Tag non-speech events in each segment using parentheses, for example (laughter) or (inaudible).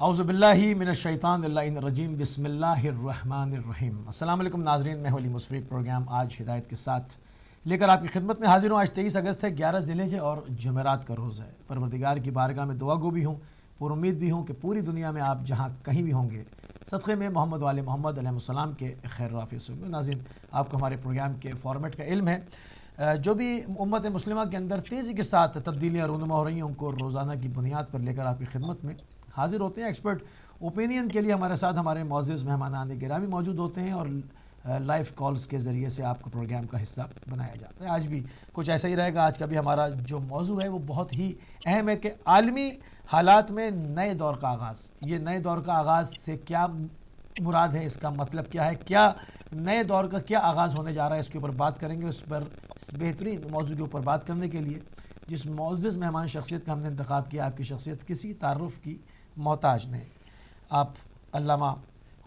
اعوذ باللہ من الشیطان اللہ الرجیم، بسم اللہ الرحمن الرحیم۔ السلام علیکم ناظرین، میں ولی مصفی۔ پروگرام آج ہدایت کے ساتھ لے کر آپ کی خدمت میں حاضر ہوں۔ آج تیئیس اگست ہے، گیارہ ضلع اور جمعرات کا روز ہے۔ پروردگار کی بارگاہ میں دعا گو بھی ہوں، پر امید بھی ہوں کہ پوری دنیا میں آپ جہاں کہیں بھی ہوں گے، صدقے میں محمد والے محمد علیہ السلام کے خیر رافظ ہوں گے ناظرین، آپ کو ہمارے پروگرام کے فارمیٹ کا علم ہے۔ جو بھی امت مسلمہ کے اندر تیزی کے ساتھ تبدیلیاں رونما ہو رہی ہیں، ان کو روزانہ کی بنیاد پر لے کر آپ کی خدمت میں حاضر ہوتے ہیں ایکسپرٹ اوپینین کے لیے ہمارے ساتھ ہمارے معزز مہمان آنے گرامی موجود ہوتے ہیں اور لائف کالز کے ذریعے سے آپ کو پروگرام کا حصہ بنایا جاتا ہے۔ آج بھی کچھ ایسا ہی رہے گا، آج کا بھی ہمارا جو موضوع ہے وہ بہت ہی اہم ہے کہ عالمی حالات میں نئے دور کا آغاز۔ یہ نئے دور کا آغاز سے کیا مراد ہے؟ اس کا مطلب کیا ہے؟ کیا نئے دور کا کیا آغاز ہونے جا رہا ہے؟ اس کے اوپر بات کریں گے، اس پر اس بہترین موضوع کے اوپر بات کرنے کے لیے۔ جس معزز مہمان شخصیت کا ہم نے انتخاب کیا، آپ کی شخصیت کسی تعارف کی محتاج نہیں۔ آپ علامہ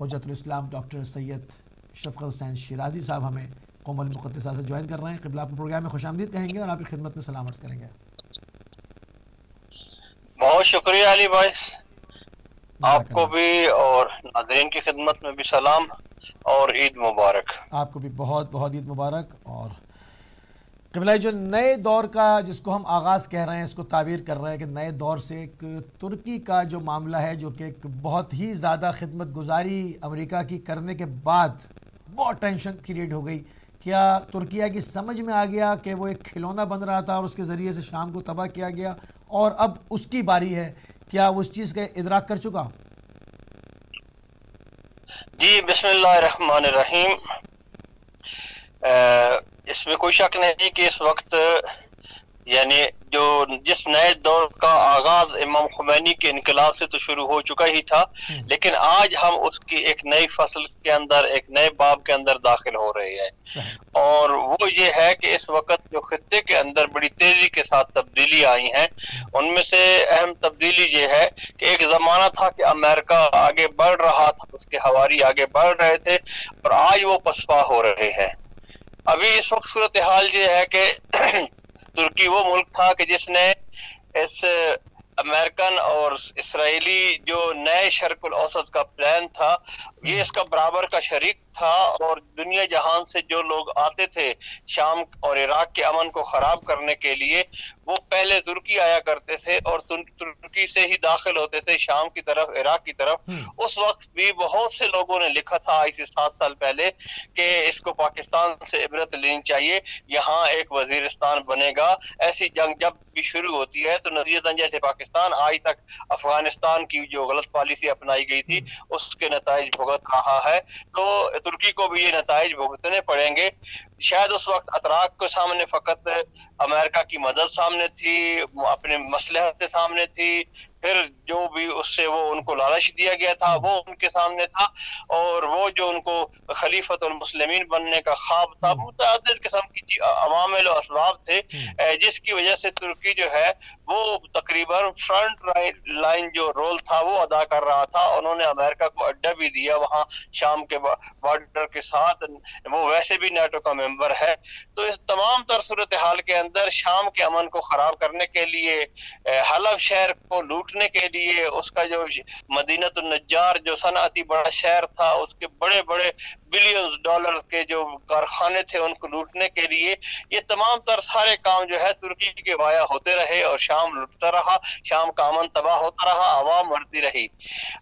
حجت الاسلام ڈاکٹر سید شفقت حسین شیرازی صاحب ہمیں قوم المقدسہ سے جوائن کر رہے ہیں۔ قبل آپ پروگرام میں خوش آمدید کہیں گے اور آپ کی خدمت میں سلام عرض کریں گے۔ بہت شکریہ علی بھائی۔ آپ کو بھی اور ناظرین کی خدمت میں بھی سلام اور عید مبارک۔ آپ کو بھی بہت بہت عید مبارک اور قبلہ جو نئے دور کا جس کو ہم آغاز کہہ رہے ہیں، اس کو تعبیر کر رہے ہیں کہ نئے دور سے ایک ترکی کا جو معاملہ ہے، جو کہ ایک بہت ہی زیادہ خدمت گزاری امریکہ کی کرنے کے بعد بہت ٹینشن کریٹ ہو گئی۔ کیا ترکیہ کی سمجھ میں آ گیا کہ وہ ایک کھلونا بن رہا تھا اور اس کے ذریعے سے شام کو تباہ کیا گیا؟ اور اب اس کی باری ہے، کیا وہ اس چیز کا ادراک کر چکا؟ جی بسم اللہ الرحمن الرحیم۔ اس میں کوئی شک نہیں کہ اس وقت یعنی جو جس نئے دور کا آغاز امام خمینی کے انقلاب سے تو شروع ہو چکا ہی تھا لیکن آج ہم اس کی ایک نئی فصل کے اندر ایک نئے باب کے اندر داخل ہو رہے ہیں۔ اور وہ یہ ہے کہ اس وقت جو خطے کے اندر بڑی تیزی کے ساتھ تبدیلی آئی ہیں ان میں سے اہم تبدیلی یہ ہے کہ ایک زمانہ تھا کہ امریکہ آگے بڑھ رہا تھا اس کے ہواری آگے بڑھ رہے تھے اور آج وہ پسپا ہو رہے ہیں۔ ابھی اس وقت صورتحال یہ ہے کہ (clears throat) ترکی وہ ملک تھا کہ جس نے اس امریکن اور اسرائیلی جو نئے شرق الاوسط کا پلان تھا، یہ اس کا برابر کا شریک تھا اور دنیا جہان سے جو لوگ آتے تھے شام اور عراق کے امن کو خراب کرنے کے لیے وہ پہلے ترکی آیا کرتے تھے اور ترکی سے ہی داخل ہوتے تھے شام کی طرف عراق کی طرف۔ اس وقت بھی بہت سے لوگوں نے لکھا تھا آئی سے سات سال پہلے کہ اس کو پاکستان سے عبرت لینی چاہیے یہاں ایک وزیرستان بنے گا۔ ایسی جنگ جب بھی شروع ہوتی ہے تو نتیجہ جیسے پاکستان آج تک افغانستان کی جو غلط پالیسی اپنائی گئی تھی اس کے نتائج بھگت رہا ہے۔ تو ترکی کو بھی یہ نتائج بھگتنے پڑیں گے۔ شاید اس وقت اطراق کے سامنے فقط امریکہ کی مدد سامنے تھی اپنے مسلحت سامنے تھی پھر جو بھی اس سے وہ ان کو لالچ دیا گیا تھا وہ ان کے سامنے تھا اور وہ جو ان کو خلیفت المسلمین بننے کا خواب تھا متعدد قسم کی عوامل و اسباب تھے جس کی وجہ سے ترکی جو ہے وہ تقریباً فرنٹ لائن جو رول تھا وہ ادا کر رہا تھا۔ انہوں نے امریکہ کو اڈا بھی دیا وہاں شام کے بارڈر کے ساتھ وہ ویسے بھی نیٹو کا ممبر ہے۔ تو اس تمام تر صورتحال کے اندر شام کے امن کو خراب کرنے کے لیے حلب شہر کو لوٹ لوٹنے کے لیے اس کا جو مدینت النجار جو صنعتی بڑا شہر تھا، اس کے بڑے بڑے بلینز ڈالر کے جو کارخانے تھے، ان کو لوٹنے کے لیے یہ تمام تر سارے کام جو ہے ترکی کے وایا ہوتے رہے اور شام لوٹتا رہا، شام کا امن تباہ ہوتا رہا، عوام مرتی رہی۔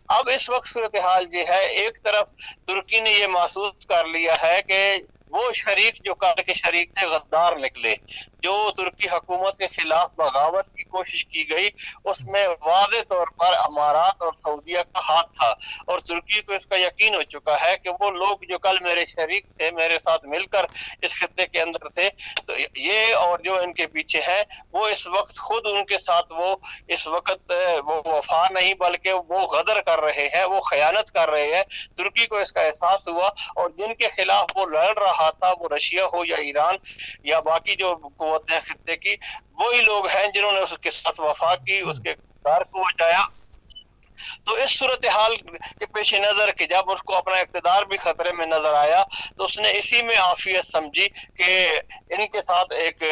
اب اس وقت صورتحال یہ ہے، ایک طرف ترکی نے یہ محسوس کر لیا ہے کہ وہ شریک جو کار کے شریک تھے، غدار نکلے۔ جو ترکی حکومت کے خلاف بغاوت کی کوشش کی گئی، اس میں واضح طور پر امارات اور سعودیہ کا ہاتھ تھا۔ اور ترکی کو اس کا یقین ہو چکا ہے کہ وہ لوگ جو کل میرے شریک تھے، میرے ساتھ مل کر اس خطے کے اندر تھے۔ تو یہ اور جو ان کے پیچھے ہیں وہ اس وقت خود ان کے ساتھ وہ اس وقت، وہ وفا نہیں، بلکہ وہ غدر کر رہے ہیں، وہ خیانت کر رہے ہیں۔ ترکی کو اس کا احساس ہوا اور جن کے خلاف وہ لڑ رہا تھا وہ رشیا ہو یا ایران یا باقی جو قوتیں خطے کی وہی لوگ ہیں جنہوں نے اس کے ساتھ وفا کی اس کے کو بچایا تو اس صورتحال کے پیش نظر کہ جب اس کو اپنا اقتدار بھی خطرے میں نظر آیا تو اس نے اسی میں عافیت سمجھی کہ ان کے ساتھ ایک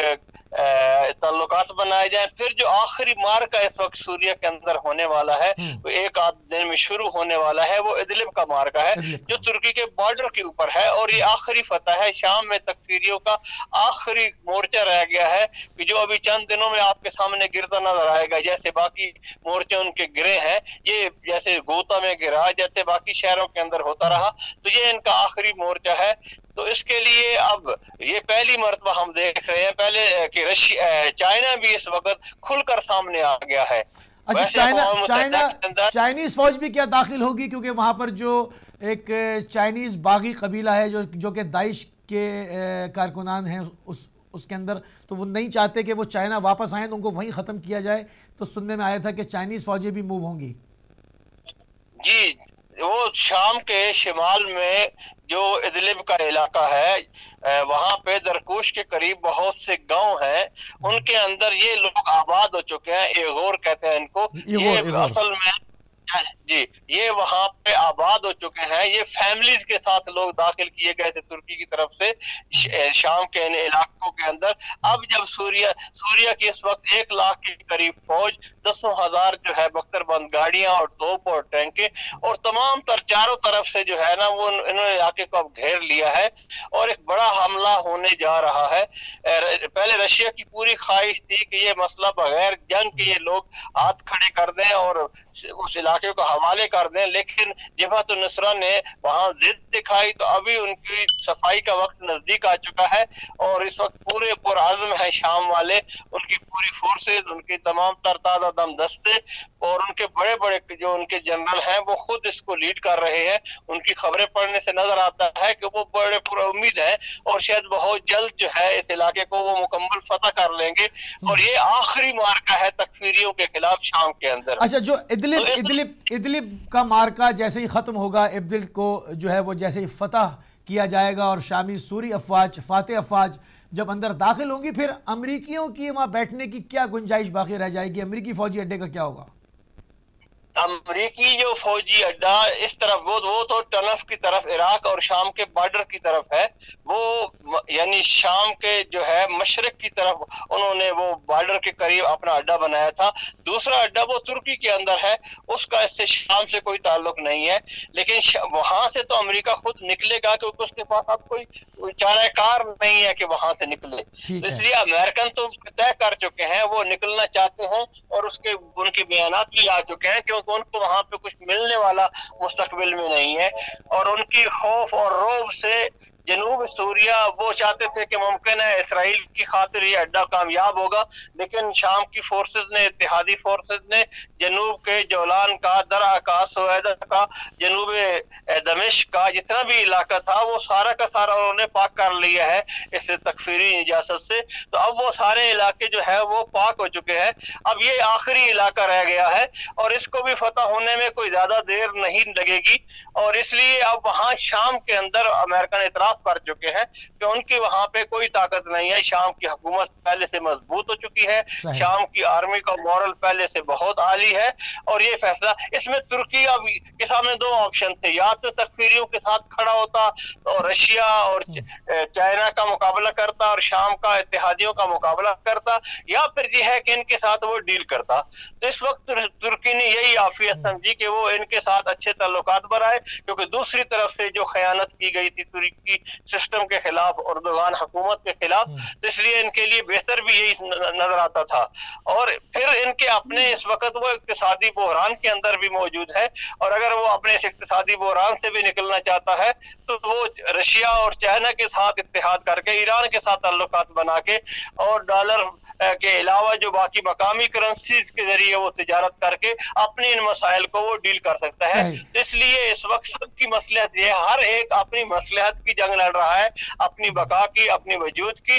تعلقات بنائے جائیں۔ پھر جو آخری مار کا اس وقت سوریہ کے اندر ہونے والا ہے وہ ایک آدھ دن میں شروع ہونے والا ہے وہ ادلب کا مار کا ہے جو ترکی کے بارڈر کے اوپر ہے اور یہ آخری فتح ہے۔ شام میں تکفیریوں کا آخری مورچہ رہ گیا ہے کہ جو ابھی چند دنوں میں آپ کے سامنے گرتا نظر آئے گا جیسے باقی مورچے ان کے گرے ہیں یہ جیسے گوتا میں گرا جیسے باقی شہروں کے اندر ہوتا رہا۔ تو یہ ان کا آخری مورچہ ہے۔ تو اس کے لیے اب یہ پہلی مرتبہ ہم دیکھ رہے ہیں۔ پہلے کہ چائنا بھی اس وقت کھل کر سامنے آ گیا ہے۔ اچھا چائنا چائنا چائنیز فوج بھی کیا داخل ہوگی؟ کیونکہ وہاں پر جو ایک چائنیز باغی قبیلہ ہے جو جو کہ داعش کے کارکنان ہیں اس اس کے اندر تو وہ نہیں چاہتے کہ وہ چائنا واپس آئیں تو ان کو وہیں ختم کیا جائے۔ تو سننے میں آیا تھا کہ چائنیز فوجیں بھی موو ہوں گی۔ جی وہ شام کے شمال میں جو ادلب کا علاقہ ہے وہاں پہ درکوش کے قریب بہت سے گاؤں ہیں۔ ان کے اندر یہ لوگ آباد ہو چکے ہیں ایغور کہتے ہیں ان کو۔ یہ اصل میں جی یہ وہاں پہ آباد ہو چکے ہیں۔ یہ فیملیز کے ساتھ لوگ داخل کیے گئے تھے ترکی کی طرف سے شام کے علاقوں کے اندر۔ اب جب سوریا سوریا کی اس وقت ایک لاکھ کے قریب فوج، دسوں ہزار جو ہے بختر بند گاڑیاں اور توپ اور ٹینکے اور تمام تر، چاروں طرف سے جو ہے نا وہ انہوں نے علاقے کو اب گھیر لیا ہے اور ایک بڑا حملہ ہونے جا رہا ہے۔ پہلے رشیا کی پوری خواہش تھی کہ یہ مسئلہ بغیر جنگ کے یہ لوگ ہاتھ کھڑے کر دیں اور اس علاقے علاقے کو حوالے کر دیں لیکن جبہت النصرہ نے وہاں ضد دکھائی تو ابھی ان کی صفائی کا وقت نزدیک آ چکا ہے اور اس وقت پورے پر عزم ہے شام والے ان کی پوری فورسز ان کی تمام تر تازہ دم دستے اور ان کے بڑے بڑے جو ان کے جنرل ہیں وہ خود اس کو لیڈ کر رہے ہیں۔ ان کی خبریں پڑھنے سے نظر آتا ہے کہ وہ بڑے پورا امید ہے اور شاید بہت جلد جو ہے اس علاقے کو وہ مکمل فتح کر لیں گے۔ اور یہ آخری مارکہ ہے تکفیریوں کے خلاف شام کے اندر۔ اچھا جو ادلب ادلب ادلب کا مارکہ جیسے ہی ختم ہوگا، ابدل کو جو ہے وہ جیسے ہی فتح کیا جائے گا اور شامی سوری افواج، فاتح افواج جب اندر داخل ہوں گی، پھر امریکیوں کی وہاں بیٹھنے کی کیا گنجائش باقی رہ جائے گی؟ امریکی فوجی اڈے کا کیا ہوگا؟ امریکی جو فوجی اڈا اس طرف وہ وہ تو ٹنف کی طرف عراق اور شام کے بارڈر کی طرف ہے۔ وہ یعنی شام کے جو ہے مشرق کی طرف انہوں نے وہ بارڈر کے قریب اپنا اڈا بنایا تھا۔ دوسرا اڈا وہ ترکی کے اندر ہے اس کا اس سے شام سے کوئی تعلق نہیں ہے۔ لیکن وہاں سے تو امریکہ خود نکلے گا کیونکہ اس کے پاس اب کوئی چارہ کار نہیں ہے کہ وہاں سے نکلے۔ اس لیے امریکن تو طے کر چکے ہیں وہ نکلنا چاہتے ہیں اور اس کے ان کے بیانات بھی آ چکے ہیں۔ کیونکہ ان کو وہاں پہ کچھ ملنے والا مستقبل میں نہیں ہے۔ اور ان کی خوف اور روب سے جنوب سوریا وہ چاہتے تھے کہ ممکن ہے اسرائیل کی خاطر یہ اڈا کامیاب ہوگا، لیکن شام کی فورسز نے، اتحادی فورسز نے جنوب کے جولان کا درا کا سویدہ کا، جنوب دمشق کا جتنا بھی علاقہ تھا وہ سارا کا سارا انہوں نے پاک کر لیا ہے اس تکفیری اجازت سے۔ تو اب وہ سارے علاقے جو ہے وہ پاک ہو چکے ہیں۔ اب یہ آخری علاقہ رہ گیا ہے اور اس کو بھی فتح ہونے میں کوئی زیادہ دیر نہیں لگے گی۔ اور اس لیے اب وہاں شام کے اندر امریکن اعتراف کر چکے ہیں کہ ان کی وہاں پہ کوئی طاقت نہیں ہے۔ شام کی حکومت پہلے سے مضبوط ہو چکی ہے۔ شام کی آرمی کا مورل پہلے سے بہت عالی ہے۔ اور یہ فیصلہ اس میں ترکی اب کے سامنے دو آپشن تھے۔ یا تو تکفیریوں کے ساتھ کھڑا ہوتا اور رشیا اور چائنا کا مقابلہ کرتا اور شام کا اتحادیوں کا مقابلہ کرتا یا پھر یہ ہے کہ ان کے ساتھ وہ ڈیل کرتا۔ تو اس وقت ترکی نے یہی آفیت سمجھی کہ وہ ان کے ساتھ اچھے تعلقات بنائے کیونکہ دوسری طرف سے جو خیانت کی گئی تھی ترکی سسٹم کے خلاف اردوغان حکومت کے خلاف تو اس لیے ان کے لیے بہتر بھی یہی نظر آتا تھا۔ اور پھر ان کے اپنے اس وقت وہ اقتصادی بحران کے اندر بھی موجود ہے اور اگر وہ اپنے اس اقتصادی بحران سے بھی نکلنا چاہتا ہے تو وہ رشیا اور چائنا کے ساتھ اتحاد کر کے ایران کے ساتھ تعلقات بنا کے اور ڈالر کے علاوہ جو باقی مقامی کرنسیز کے ذریعے وہ تجارت کر کے اپنی ان مسائل کو وہ ڈیل کر سکتا ہے۔ اس لیے اس وقت سب کی مسلحت یہ ہر ایک اپنی مسلحت کی جنگ لڑ رہا ہے اپنی بقا کی اپنی وجود کی۔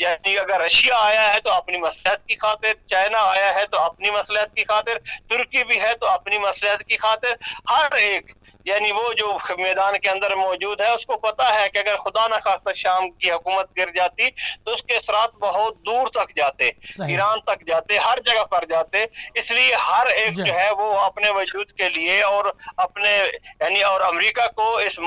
یعنی اگر رشیا آیا ہے تو اپنی مسلحت کی خاطر چائنا آیا ہے تو اپنی مسلحت کی خاطر ترکی بھی ہے تو اپنی مسلحت کی خاطر۔ ہر ایک یعنی وہ جو میدان کے اندر موجود ہے اس کو پتا ہے کہ اگر خدا نہ خاصہ شام کی حکومت گر جاتی تو اس کے اثرات بہت دور تک جاتے۔ ایران تک جاتے ہر جگہ پر جاتے اس لیے ہر ایک جی۔ جو ہے وہ اپنے وجود کے لیے اور اپنے یعنی اور امریکہ کو اس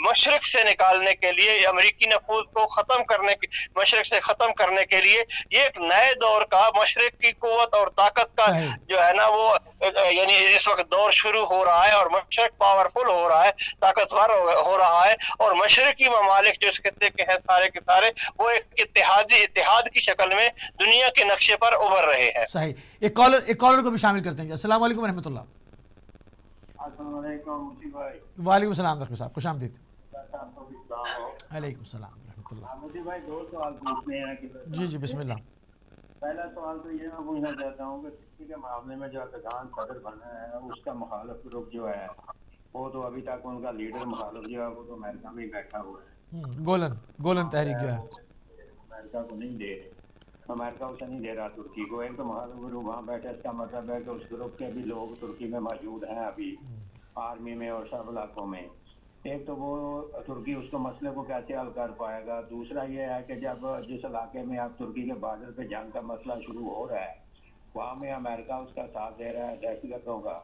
مشرق سے نکالنے کے لیے امریکی نفوذ کو ختم کرنے کے مشرق سے ختم کرنے کے لیے یہ ایک نئے دور کا مشرق کی قوت اور طاقت کا۔ جو ہے نا وہ یعنی اس وقت دور شروع ہو رہا ہے اور مشرق پاورفل ہو رہا ہے طاقتور ہو- رہا ہے اور مشرقی ممالک جو اس خطے کے ہیں سارے کے سارے وہ ایک اتحادی اتحاد کی شکل میں دنیا کے نقشے پر ابھر رہے ہیں۔ صحیح۔ ایک کالر ایک کالر کو بھی شامل کرتے ہیں جی۔ السلام علیکم ورحمۃ اللہ۔ السلام علیکم بھائی۔ وعلیکم السلام رحمۃ صاحب خوش آمدید۔ علیکم السلام رحمۃ اللہ۔ مفتی بھائی دو سوال پوچھنے ہیں کہ جی جی بسم اللہ۔ پہلا سوال تو یہ میں پوچھنا چاہتا ہوں کہ کسی کے معاملے میں جو افغان صدر بنا ہے اس کا مخالف گروپ جو ہے وہ تو ابھی تک ان کا لیڈر مخالف جو ہے وہ تو امریکہ میں ہی بیٹھا ہوا ہے۔ گولن گولن تحریک جو ہے۔ امریکہ کو نہیں دے رہے۔ امریکہ اسے نہیں دے رہا ترکی کو۔ ایک تو مخالف گروپ وہاں بیٹھا اس کا مطلب ہے کہ اس گروپ کے بھی لوگ ترکی میں موجود ہیں ابھی۔ آرمی میں اور سب علاقوں میں۔ ایک تو وہ ترکی اس کو مسئلے کو کیسے حل کر پائے گا؟ دوسرا یہ ہے کہ جب جس علاقے میں اب ترکی کے بارڈر پہ جنگ کا مسئلہ شروع ہو رہا ہے وہاں میں امریکہ اس کا ساتھ دے رہا ہے دہشت گردوں کا۔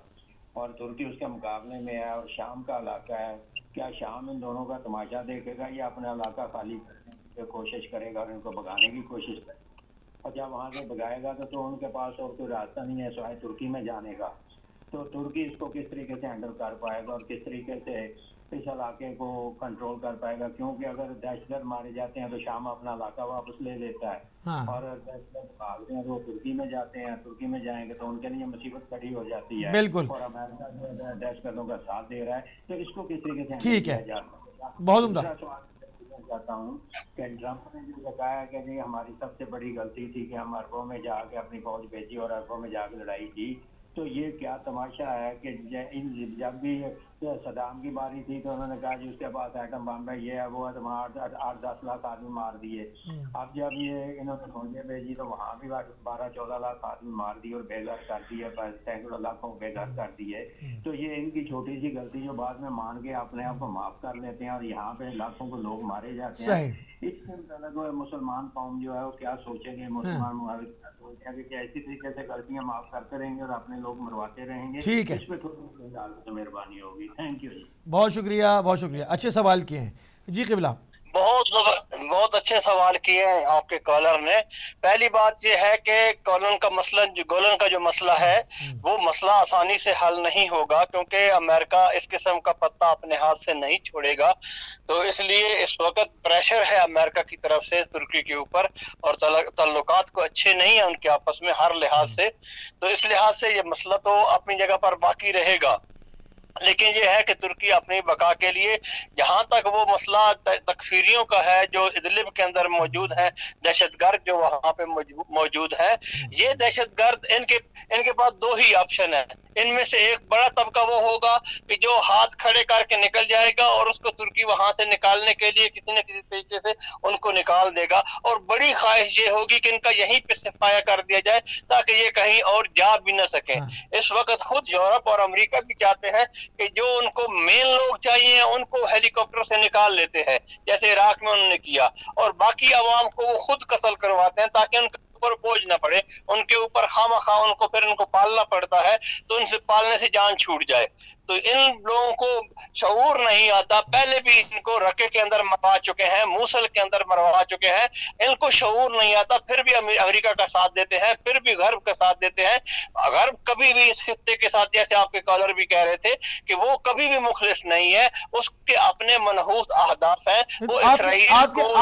اور ترکی اس کے مقابلے میں ہے اور شام کا علاقہ ہے۔ کیا شام ان دونوں کا تماشا دیکھے گا یا اپنا علاقہ خالی کرنے کی کوشش کرے گا اور ان کو بگانے کی کوشش کرے گا؟ اور جب وہاں سے بگائے گا تو, تو ان کے پاس اور کوئی راستہ نہیں ہے سوائے ترکی میں جانے کا۔ تو ترکی اس کو کس طریقے سے ہینڈل کر پائے گا اور کس طریقے سے اس علاقے کو کنٹرول کر پائے گا کیونکہ اگر دہشت گرد مارے جاتے ہیں تو شام اپنا علاقہ واپس لے لیتا ہے اور دہشت گرد بھاگتے ہیں تو وہ ترکی میں جاتے ہیں ترکی میں جائیں گے تو ان کے لیے مصیبت کھڑی ہو جاتی ہے بالکل اور امریکہ جو دہشت گردوں کا ساتھ دے رہا ہے تو اس کو کس طریقے سے ٹھیک ہے۔ بہت عمدہ چاہتا ہوں کہ ٹرمپ نے جو بتایا کہ جی ہماری سب سے بڑی غلطی تھی کہ ہم عربوں میں جا کے اپنی فوج بھیجی اور عربوں میں جا کے لڑائی کی تو یہ کیا تماشا ہے کہ جب بھی صدام کی باری تھی تو انہوں نے کہا جی اس کے پاس ایٹم بم ہے یہ ہے وہ ہے تو وہاں آٹھ دس لاکھ آدمی مار دیے۔ اب جب یہ انہوں نے فوجیں بھیجی تو وہاں بھی بارہ چودہ لاکھ آدمی مار دیے اور بے گھر کر دیے سینکڑوں لاکھوں کو بے گھر کر دیے۔ تو یہ ان کی چھوٹی سی غلطی جو بعد میں مان کے اپنے آپ کو معاف کر لیتے ہیں اور یہاں پہ لاکھوں کو لوگ مارے جاتے ہیں۔ اس کے متعلق مسلمان قوم جو ہے وہ کیا سوچیں گے؟ مسلمان ممالک کیا سوچیں گے کہ اسی طریقے سے غلطیاں معاف کرتے رہیں گے اور اپنے لوگ مرواتے رہیں گے۔ ٹھیک ہے۔ اس پہ تھوڑی سی مہربانی ہوگی۔ تھینک یو بہت شکریہ بہت شکریہ۔ اچھے سوال کیے ہیں۔ جی قبلہ بہت بہت اچھے سوال کیے ہیں آپ کے کالر نے۔ پہلی بات یہ ہے کہ گولن کا مسئلہ گولن کا جو مسئلہ ہے وہ مسئلہ آسانی سے حل نہیں ہوگا کیونکہ امریکہ اس قسم کا پتا اپنے ہاتھ سے نہیں چھوڑے گا۔ تو اس لیے اس وقت پریشر ہے امریکہ کی طرف سے ترکی کے اوپر اور تعلق- تعلقات کو اچھے نہیں ہیں ان کے آپس میں ہر لحاظ سے۔ تو اس لحاظ سے یہ مسئلہ تو اپنی جگہ پر باقی رہے گا۔ لیکن یہ ہے کہ ترکی اپنی بقا کے لیے جہاں تک وہ مسئلہ تکفیریوں کا ہے جو ادلب کے اندر موجود ہیں، دہشت گرد جو وہاں پہ موجود ہیں۔ یہ دہشت گرد ان کے ان کے پاس دو ہی آپشن ہیں۔ ان میں سے ایک بڑا طبقہ وہ ہوگا کہ جو ہاتھ کھڑے کر کے نکل جائے گا اور اس کو ترکی وہاں سے نکالنے کے لیے کسی نہ کسی طریقے سے ان کو نکال دے گا اور بڑی خواہش یہ ہوگی کہ ان کا یہیں پہ صفایا کر دیا جائے تاکہ یہ کہیں اور جا بھی نہ سکیں ہاں۔ اس وقت خود یورپ اور امریکہ بھی چاہتے ہیں کہ جو ان کو مین لوگ چاہیے ان کو ہیلی کاپٹر سے نکال لیتے ہیں جیسے عراق میں انہوں نے کیا اور باقی عوام کو وہ خود قتل کرواتے ہیں تاکہ ان کے اوپر بوجھ نہ پڑے ان کے اوپر خواہ خواہ ان کو پھر ان کو پالنا پڑتا ہے تو ان سے پالنے سے جان چھوٹ جائے۔ تو ان لوگوں کو شعور نہیں آتا پہلے بھی ان کو رقے کے اندر مروا چکے ہیں موسل کے اندر مروا چکے ہیں ان کو شعور نہیں آتا پھر بھی امری- امریکہ کا ساتھ دیتے ہیں پھر بھی غرب کا ساتھ دیتے ہیں۔ غرب کبھی بھی اس خطے کے ساتھ جیسے آپ کے کالر بھی کہہ رہے تھے کہ وہ کبھی بھی مخلص نہیں ہے اس کے اپنے منحوس اہداف ہیں۔ وہ اسرائیل کو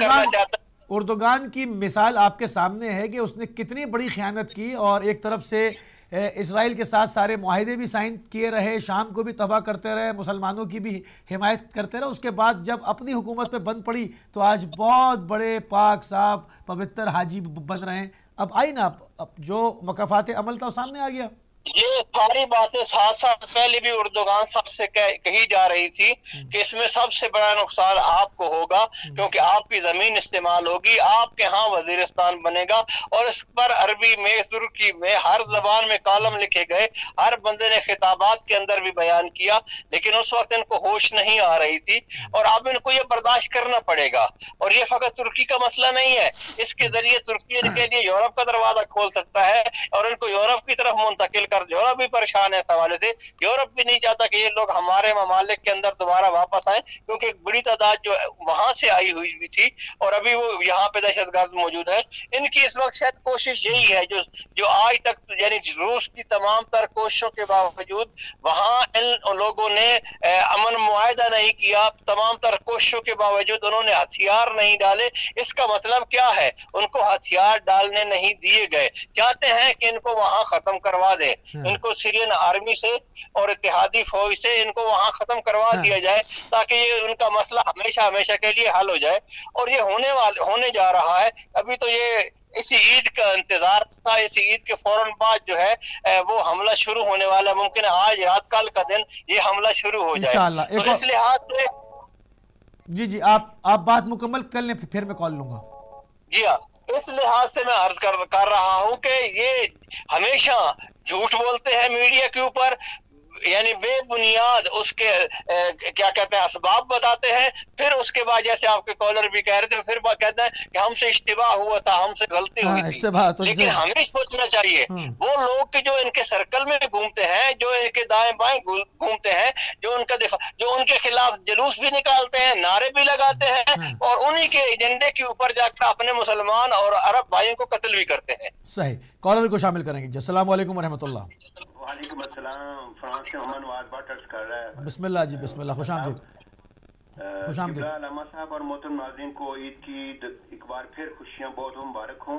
کرنا چاہتا ہے۔ اردوگان کی مثال آپ کے سامنے ہے کہ اس نے کتنی بڑی خیانت کی اور ایک طرف سے اسرائیل کے ساتھ سارے معاہدے بھی سائن کیے رہے، شام کو بھی تباہ کرتے رہے، مسلمانوں کی بھی حمایت کرتے رہے۔ اس کے بعد جب اپنی حکومت پہ بند پڑی تو آج بہت بڑے پاک، صاف، پوتر حاجی بن رہے ہیں۔ اب آئی نا اب اب جو مقافات عمل تھا وہ سامنے آ گیا۔ یہ ساری باتیں سات سال پہلے بھی اردوگان صاحب سے کہی جا رہی تھی کہ اس میں سب سے بڑا نقصان آپ کو ہوگا کیونکہ آپ کی زمین استعمال ہوگی آپ کے ہاں وزیرستان بنے گا اور اس پر عربی میں ترکی میں ہر زبان میں کالم لکھے گئے۔ ہر بندے نے خطابات کے اندر بھی بیان کیا لیکن اس وقت ان کو ہوش نہیں آ رہی تھی اور اب ان کو یہ برداشت کرنا پڑے گا۔ اور یہ فقط ترکی کا مسئلہ نہیں ہے اس کے ذریعے ترکی ان کے لیے یورپ کا دروازہ کھول سکتا ہے اور ان کو یورپ کی طرف منتقل کر یورپ بھی پریشان ہے اس حوالے سے۔ یورپ بھی نہیں چاہتا کہ یہ لوگ ہمارے ممالک کے اندر دوبارہ واپس آئیں، کیونکہ ایک بڑی تعداد جو وہاں سے آئی ہوئی بھی تھی اور ابھی وہ یہاں پہ دہشت گرد موجود ہے ان کی اس وقت شاید کوشش یہی ہے، جو جو آج تک یعنی روس کی تمام تر کوششوں کے باوجود وہاں ان لوگوں نے امن معاہدہ نہیں کیا، تمام تر کوششوں کے باوجود انہوں نے ہتھیار نہیں ڈالے۔ اس کا مطلب کیا ہے؟ ان کو ہتھیار ڈالنے نہیں دیے گئے۔ چاہتے ہیں کہ ان کو وہاں ختم کروا دے ان کو سیرین آرمی سے اور اتحادی فوج سے ان کو وہاں ختم کروا دیا جائے تاکہ یہ ان کا مسئلہ ہمیشہ ہمیشہ کے لیے حل ہو جائے۔ اور یہ ہونے والے ہونے جا رہا ہے۔ ابھی تو یہ اسی عید کا انتظار تھا۔ اسی عید کے فوراً بعد جو ہے وہ حملہ شروع ہونے والا ممکن ہے۔ آج رات کال کا دن یہ حملہ شروع ہو جائے۔ تو اس لحاظ سے جی جی آپ آپ بات مکمل کر لیں پھر میں کال لوں گا۔ جی ہاں۔ اس لحاظ سے میں عرض کر رہا ہوں کہ یہ ہمیشہ جھوٹ بولتے ہیں میڈیا کے اوپر یعنی بے بنیاد اس کے کیا کہتے ہیں اسباب بتاتے ہیں پھر اس کے بعد جیسے آپ کے کالر بھی کہہ رہے تھے پھر کہتے ہیں کہ ہم سے اشتباہ ہوا تھا ہم سے غلطی ہوئی تھی۔ لیکن ہمیں سوچنا چاہیے وہ لوگ جو ان کے سرکل میں گھومتے ہیں جو ان کے دائیں بائیں گھومتے ہیں جو ان کا دفاع جو ان کے خلاف جلوس بھی نکالتے ہیں نعرے بھی لگاتے ہیں اور انہی کے ایجنڈے کے اوپر جا کر اپنے مسلمان اور عرب بھائیوں کو قتل بھی کرتے ہیں۔ صحیح۔ کالر کو شامل کریں گے۔ جی السلام علیکم ورحمۃ اللہ۔ وعلیکم السلام فرانس سے واز کر رہا ہے۔ بسم اللہ جی بسم اللہ خوش آمدید۔ خوش آمدید۔ علامہ صاحب اور محترم ناظرین کو عید کی ایک بار پھر خوشیاں بہت مبارک ہوں۔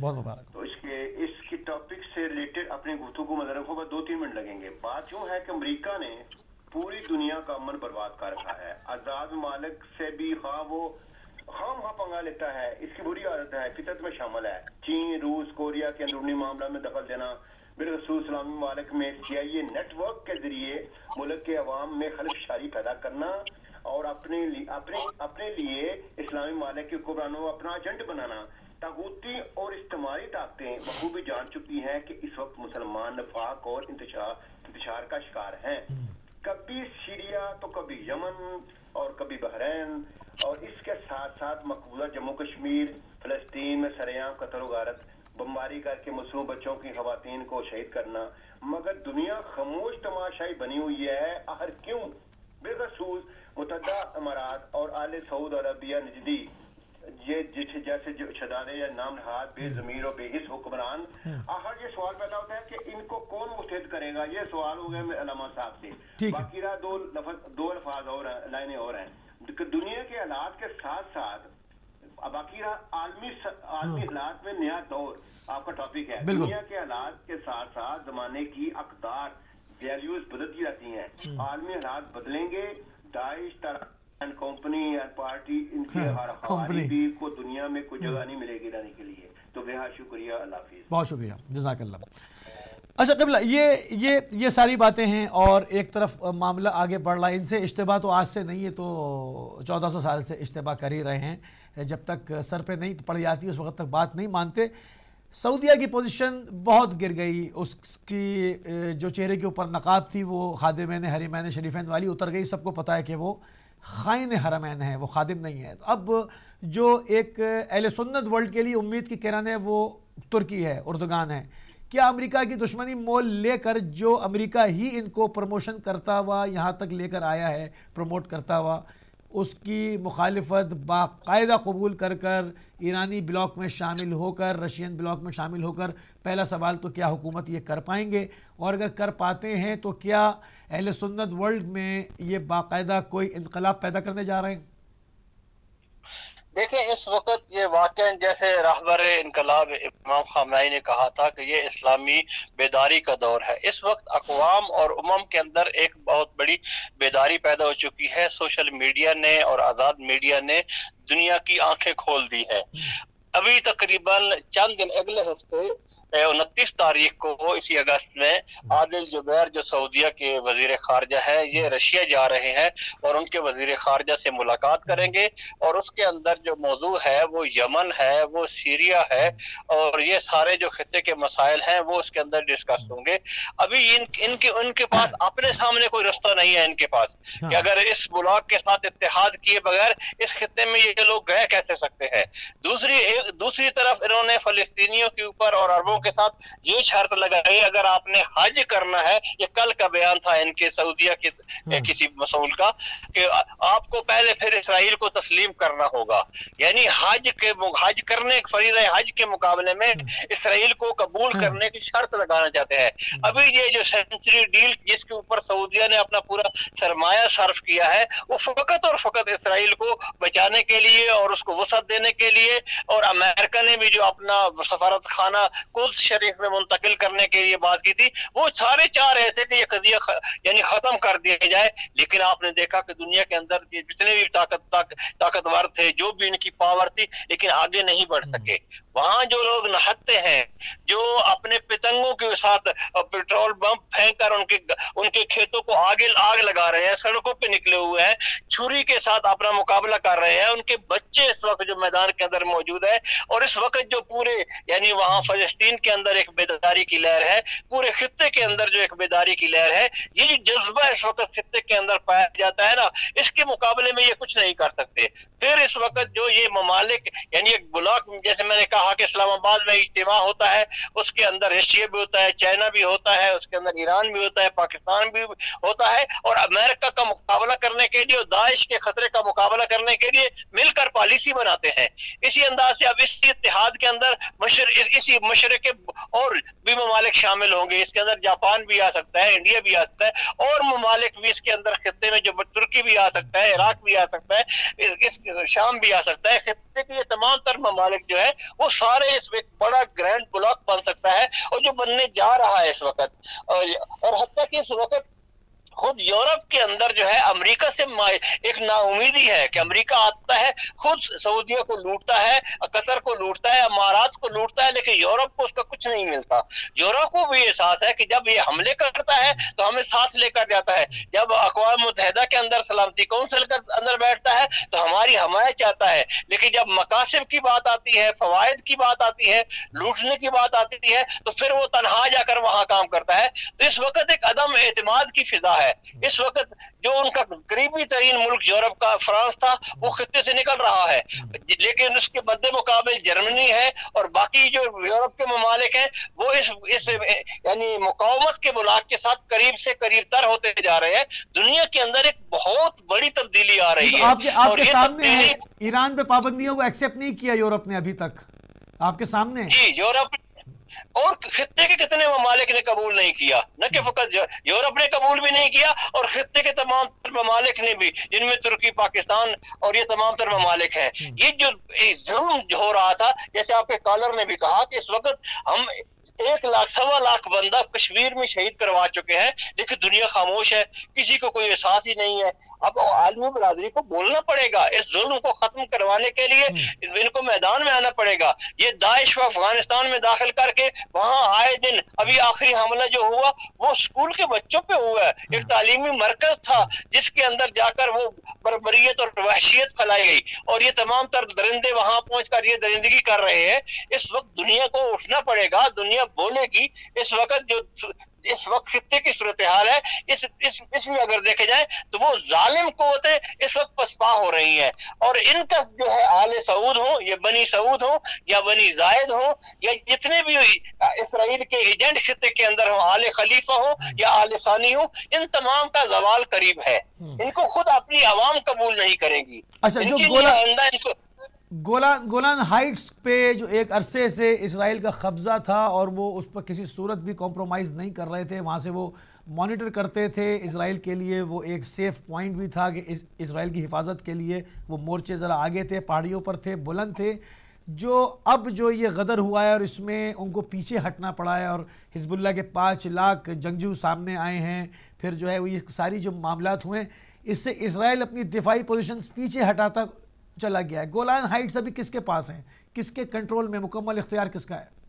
بہت مبارک۔ تو اس کے اس کی ٹاپک سے ریلیٹڈ اپنے گفتگو کو مدر رکھوں دو تین منٹ لگیں گے۔ بات یوں ہے کہ امریکہ نے پوری دنیا کا امن برباد کر رکھا ہے۔ آزاد مالک سے بھی خواہ وہ خام خواہ پنگا لیتا ہے اس کی بری عادت ہے فطرت میں شامل ہے۔ چین روس کوریا کے اندرونی معاملہ میں دخل دینا بالخصوص اسلامی ممالک میں سی جی آئی اے نیٹ ورک کے ذریعے ملک کے عوام میں خلف شاری پیدا کرنا اور اپنے اپنے اپنے لیے اسلامی ممالک کے حکمرانوں اپنا ایجنٹ بنانا۔ تاغوتی اور اجتماعی طاقتیں بخوبی جان چکی ہیں کہ اس وقت مسلمان نفاق اور انتشار انتشار کا شکار ہیں۔ کبھی سیریا، تو کبھی یمن اور کبھی بحرین۔ اور اس کے ساتھ ساتھ مقبوضہ جموں کشمیر، فلسطین میں سریام قتل و غارت بمباری کر کے مصروف بچوں کی خواتین کو شہید کرنا۔ مگر دنیا خاموش تماشائی بنی ہوئی ہے آخر کیوں؟ بے خصوص متحدہ امارات اور آل سعود عربیہ نجدی۔ یہ جیسے شدادے یا نام نہاد بے ضمیر و بے حص حکمران۔ آخر یہ سوال پیدا ہوتا ہے کہ ان کو کون مستحد کرے گا؟ یہ سوال ہو گئے علامہ صاحب سے۔ باقی رہا دو لفظ دو الفاظ اور لائنیں اور ہیں۔ دنیا کے حالات کے ساتھ ساتھ باقی عالمی عالمی حالات میں نیا دور آپ کا ٹاپک ہے۔ دنیا کے حالات کے ساتھ ساتھ زمانے کی اقدار ویلیوز بدلتی رہتی ہیں۔ عالمی حالات بدلیں گے۔ داعش کمپنی یا پارٹی ان کی خواری کو دنیا میں کوئی جگہ نہیں ملے گی رہنے کے لیے۔ تو بہت شکریہ اللہ حافظ۔ بہت شکریہ۔ جزاک اللہ۔ اچھا قبلہ یہ یہ یہ ساری باتیں ہیں اور ایک طرف معاملہ آگے بڑھ رہا ہے۔ ان سے اشتباہ تو آج سے نہیں ہے تو چودہ سو سال سے اشتباہ کر ہی رہے ہیں۔ جب تک سر پہ نہیں پڑ جاتی، اس وقت تک بات نہیں مانتے۔ سعودیہ کی پوزیشن بہت گر گئی۔ اس کی جو چہرے کے اوپر نقاب تھی، وہ خادمین حریمین شریفین والی اتر گئی۔ سب کو پتہ ہے کہ وہ خائن حرمین ہیں وہ خادم نہیں ہے۔ اب جو ایک اہل سنت ورلڈ کے لیے امید کی کرن ہے، وہ ترکی ہے، اردگان ہے۔ کیا امریکہ کی دشمنی مول لے کر جو امریکہ ہی ان کو پروموشن کرتا ہوا یہاں تک لے کر آیا ہے، پروموٹ کرتا ہوا اس کی مخالفت باقاعدہ قبول کر کر ایرانی بلاک میں شامل ہو کر، رشین بلاک میں شامل ہو کر پہلا سوال تو کیا حکومت یہ کر پائیں گے؟ اور اگر کر پاتے ہیں تو کیا اہل سنت ورلڈ میں یہ باقاعدہ کوئی انقلاب پیدا کرنے جا رہے ہیں؟ دیکھیں، اس وقت یہ واقع جیسے رہبر انقلاب امام خامنائی نے کہا تھا کہ یہ اسلامی بیداری کا دور ہے۔ اس وقت اقوام اور امم کے اندر ایک بہت بڑی بیداری پیدا ہو چکی ہے۔ سوشل میڈیا نے اور آزاد میڈیا نے دنیا کی آنکھیں کھول دی ہے انتیس تاریخ کو اسی اگست میں عادل جبیر جو سعودیہ کے وزیر خارجہ ہیں یہ رشیا جا رہے ہیں اور ان کے وزیر خارجہ سے ملاقات کریں گے اور اس کے اندر جو موضوع ہے وہ یمن ہے وہ سیریا ہے اور یہ سارے جو خطے کے مسائل ہیں وہ اس کے اندر ڈسکس ہوں گے۔ ابھی ان, ان کے ان کے پاس اپنے سامنے کوئی رستہ نہیں ہے ان کے پاس ہاں۔ کہ اگر اس بلاک کے ساتھ اتحاد کیے بغیر اس خطے میں یہ لوگ گئے کیسے سکتے ہیں۔ دوسری دوسری طرف انہوں نے فلسطینیوں کے اوپر اور عربوں کے ساتھ یہ شرط لگائی اگر آپ نے حج کرنا ہے یہ کل کا بیان تھا ان کے سعودیہ کے کسی مسئول کا کہ آپ کو پہلے پھر اسرائیل کو تسلیم کرنا ہوگا۔ یعنی حج کے حج کرنے فریض حج کے مقابلے میں اسرائیل کو قبول کرنے کی شرط لگانا چاہتے ہیں۔ ابھی یہ جو سینچری ڈیل جس کے اوپر سعودیہ نے اپنا پورا سرمایہ صرف کیا ہے وہ فقط اور فقط اسرائیل کو بچانے کے لیے اور اس کو وسعت دینے کے لیے اور امریکہ نے بھی جو اپنا سفارت خانہ کو قدس شریف میں منتقل کرنے کے لیے بات کی تھی۔ وہ سارے چاہ رہے تھے کہ یہ قضیہ خ... یعنی ختم کر دیا جائے۔ لیکن آپ نے دیکھا کہ دنیا کے اندر جتنے بھی طاقت طاقتور تھے جو بھی ان کی پاور تھی لیکن آگے نہیں بڑھ سکے۔ وہاں جو لوگ نہتے ہیں جو اپنے پتنگوں کے ساتھ پیٹرول بم پھینک کر ان کے ان کے کھیتوں کو آگے آگ لگا رہے ہیں سڑکوں پہ نکلے ہوئے ہیں چھری کے ساتھ اپنا مقابلہ کر رہے ہیں۔ ان کے بچے اس وقت جو میدان کے اندر موجود ہے اور اس وقت جو پورے یعنی وہاں فلسطین سین کے اندر ایک بیداری کی لہر ہے، پورے خطے کے اندر جو ایک بیداری کی لہر ہے یہ جو جذبہ اس وقت خطے کے اندر پایا جاتا ہے نا، اس کے مقابلے میں یہ کچھ نہیں کر سکتے۔ پھر اس وقت جو یہ ممالک یعنی ایک بلاک، جیسے میں نے کہا کہ اسلام آباد میں اجتماع ہوتا ہے، اس کے اندر رشیا بھی ہوتا ہے، چائنا بھی ہوتا ہے، اس کے اندر ایران بھی ہوتا ہے، پاکستان بھی ہوتا ہے، اور امریکہ کا مقابلہ کرنے کے لیے اور داعش کے خطرے کا مقابلہ کرنے کے لیے مل کر پالیسی بناتے ہیں۔ اسی انداز سے اب اس اتحاد کے اندر مشرق اسی مشرق کہ اور بھی ممالک شامل ہوں گے۔ اس کے اندر جاپان بھی آ سکتا ہے، انڈیا بھی آ سکتا ہے، اور ممالک بھی اس کے اندر خطے میں، جو ترکی بھی آ سکتا ہے، عراق بھی آ سکتا ہے، اس شام بھی آ سکتا ہے۔ خطے کے یہ تمام تر ممالک جو ہے وہ سارے اس میں بڑا گرینڈ بلاک بن سکتا ہے، اور جو بننے جا رہا ہے اس وقت۔ اور حتیٰ کہ اس وقت خود یورپ کے اندر جو ہے، امریکہ سے ایک نا امیدی ہے کہ امریکہ آتا ہے، خود سعودیہ کو لوٹتا ہے، قطر کو لوٹتا ہے، امارات کو لوٹتا ہے، لیکن یورپ کو اس کا کچھ نہیں ملتا۔ یورپ کو بھی احساس ہے کہ جب یہ حملے کرتا ہے تو ہمیں ساتھ لے کر جاتا ہے۔ جب اقوام متحدہ کے اندر سلامتی کونسل کے اندر بیٹھتا ہے تو ہماری حمایت چاہتا ہے۔ لیکن جب مقاصد کی بات آتی ہے، فوائد کی بات آتی ہے، لوٹنے کی بات آتی ہے تو پھر وہ تنہا جا کر وہاں کام کرتا ہے۔ تو اس وقت ایک عدم اعتماد کی فضا ہے۔ ہے۔ اس وقت جو ان کا قریبی ترین ملک یورپ کا فرانس تھا وہ خطے سے نکل رہا ہے۔ لیکن اس کے بدے مقابل جرمنی ہے اور باقی جو یورپ کے ممالک ہیں وہ اس اس یعنی مقاومت کے ملاق کے ساتھ قریب سے قریب تر ہوتے جا رہے ہیں۔ دنیا کے اندر ایک بہت بڑی تبدیلی آ رہی ہے۔ آپ کے, آپ کے سامنے ایران پہ پابندیوں کو ایکسیپٹ نہیں کیا یورپ نے ابھی تک۔ آپ کے سامنے؟ جی یورپ اور خطے کے کتنے ممالک نے قبول نہیں کیا؟ نہ کہ فقط یورپ نے قبول بھی نہیں کیا اور خطے کے تمام تر ممالک نے بھی جن میں ترکی پاکستان اور یہ تمام تر ممالک ہیں۔ یہ جو ظلم ہو رہا تھا جیسے آپ کے کالر نے بھی کہا کہ اس وقت ہم ایک لاکھ سوا لاکھ بندہ کشمیر میں شہید کروا چکے ہیں۔ لیکن دنیا خاموش ہے کسی کو کوئی احساس ہی نہیں ہے۔ اب عالمی برادری کو بولنا پڑے گا اس ظلم کو ختم کروانے کے لیے ان کو میدان میں آنا پڑے گا۔ یہ داعش افغانستان میں داخل کر کے وہاں آئے دن ابھی آخری حملہ جو ہوا وہ اسکول کے بچوں پہ ہوا ہے۔ ایک تعلیمی مرکز تھا جس کے اندر جا کر وہ بربریت اور وحشیت پھیلائی گئی۔ اور یہ تمام تر درندے وہاں پہنچ کر یہ درندگی کر رہے ہیں۔ اس وقت دنیا کو اٹھنا پڑے گا دنیا دنیا بولے گی اس وقت جو اس وقت خطے کی صورتحال ہے اس اس, اس میں اگر دیکھے جائیں تو وہ ظالم قوتیں اس وقت پسپا ہو رہی ہیں۔ اور ان کا جو ہے آل سعود ہوں یا بنی سعود ہوں یا بنی زائد ہوں یا جتنے بھی اسرائیل کے ایجنٹ خطے کے اندر ہوں آل خلیفہ ہوں یا آل ثانی ہوں ان تمام کا زوال قریب ہے۔ ان کو خود اپنی عوام قبول نہیں کریں گی۔ اچھا جو گولا گولان گولان ہائٹس پہ جو ایک عرصے سے اسرائیل کا قبضہ تھا اور وہ اس پر کسی صورت بھی کمپرومائز نہیں کر رہے تھے، وہاں سے وہ مانیٹر کرتے تھے اسرائیل کے لیے، وہ ایک سیف پوائنٹ بھی تھا کہ اسرائیل کی حفاظت کے لیے وہ مورچے ذرا آگے تھے، پہاڑیوں پر تھے، بلند تھے۔ جو اب جو یہ غدر ہوا ہے اور اس میں ان کو پیچھے ہٹنا پڑا ہے اور حزب اللہ کے پانچ لاکھ جنگجو سامنے آئے ہیں، پھر جو ہے وہ یہ ساری جو معاملات ہوئے، اس سے اسرائیل اپنی دفاعی پوزیشنز پیچھے ہٹاتا چلا گیا ہے۔ گولان ہائٹس ابھی کس کے پاس ہیں؟ کس کے کنٹرول میں مکمل اختیار کس کا ہے؟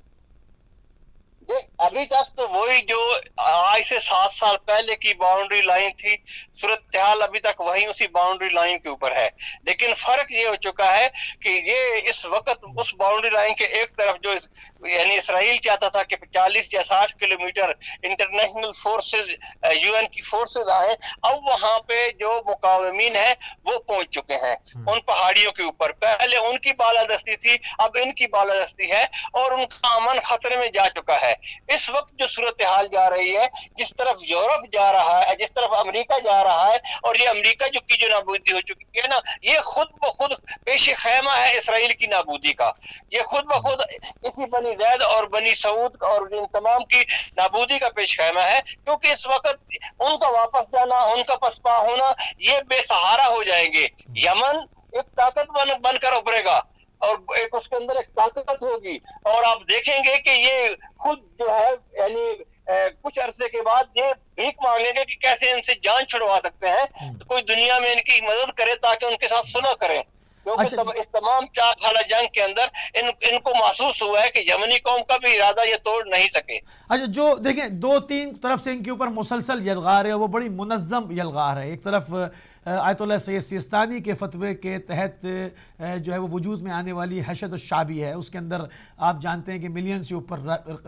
ابھی تک تو وہی جو آج سے سات سال پہلے کی باؤنڈری لائن تھی صورتحال ابھی تک وہی اسی باؤنڈری لائن کے اوپر ہے۔ لیکن فرق یہ ہو چکا ہے کہ یہ اس وقت اس باؤنڈری لائن کے ایک طرف جو یعنی اسرائیل چاہتا تھا کہ چالیس یا ساٹھ kilometre international forces U N کی فورسز آئے اب وہاں پہ جو مقاومین ہیں وہ پہنچ چکے ہیں۔ ان پہاڑیوں کے اوپر۔ پہلے ان کی بالادستی تھی اب ان کی بالادستی ہے اور ان کا امن خطرے میں جا چکا ہے۔ اس وقت جو صورتحال جا رہی ہے، جس طرف یورپ جا رہا ہے، جس طرف امریکہ جا رہا ہے، اور یہ امریکہ جو کی جو نابودی ہو چکی ہے نا، یہ خود بخود پیش خیمہ ہے اسرائیل کی نابودی کا۔ یہ خود بخود اسی بنی زید اور بنی سعود اور ان تمام کی نابودی کا پیش خیمہ ہے، کیونکہ اس وقت ان کا واپس جانا، ان کا پسپا ہونا، یہ بے سہارا ہو جائیں گے۔ یمن ایک طاقت بن بن کر ابھرے گا۔ اور ایک اس کے اندر ایک طاقت ہوگی۔ اور آپ دیکھیں گے کہ یہ خود جو ہے یعنی کچھ عرصے کے بعد یہ بھیک مانگیں گے کہ کیسے ان سے جان چھڑوا سکتے ہیں۔ کوئی دنیا میں ان کی مدد کرے تاکہ ان کے ساتھ سنا کریں۔ کیونکہ اچھا اس تمام چار خالہ جنگ کے اندر ان, ان کو محسوس ہوا ہے کہ یمنی قوم کا بھی ارادہ یہ توڑ نہیں سکے۔ اچھا جو دیکھیں دو تین طرف سے ان کے اوپر مسلسل یلغار ہے وہ بڑی منظم یلغار ہے۔ ایک طرف آیت اللہ سید سیستانی کے فتوے کے تحت جو ہے وہ وجود میں آنے والی حشد الشعبی ہے۔ اس کے اندر آپ جانتے ہیں کہ ملین سے اوپر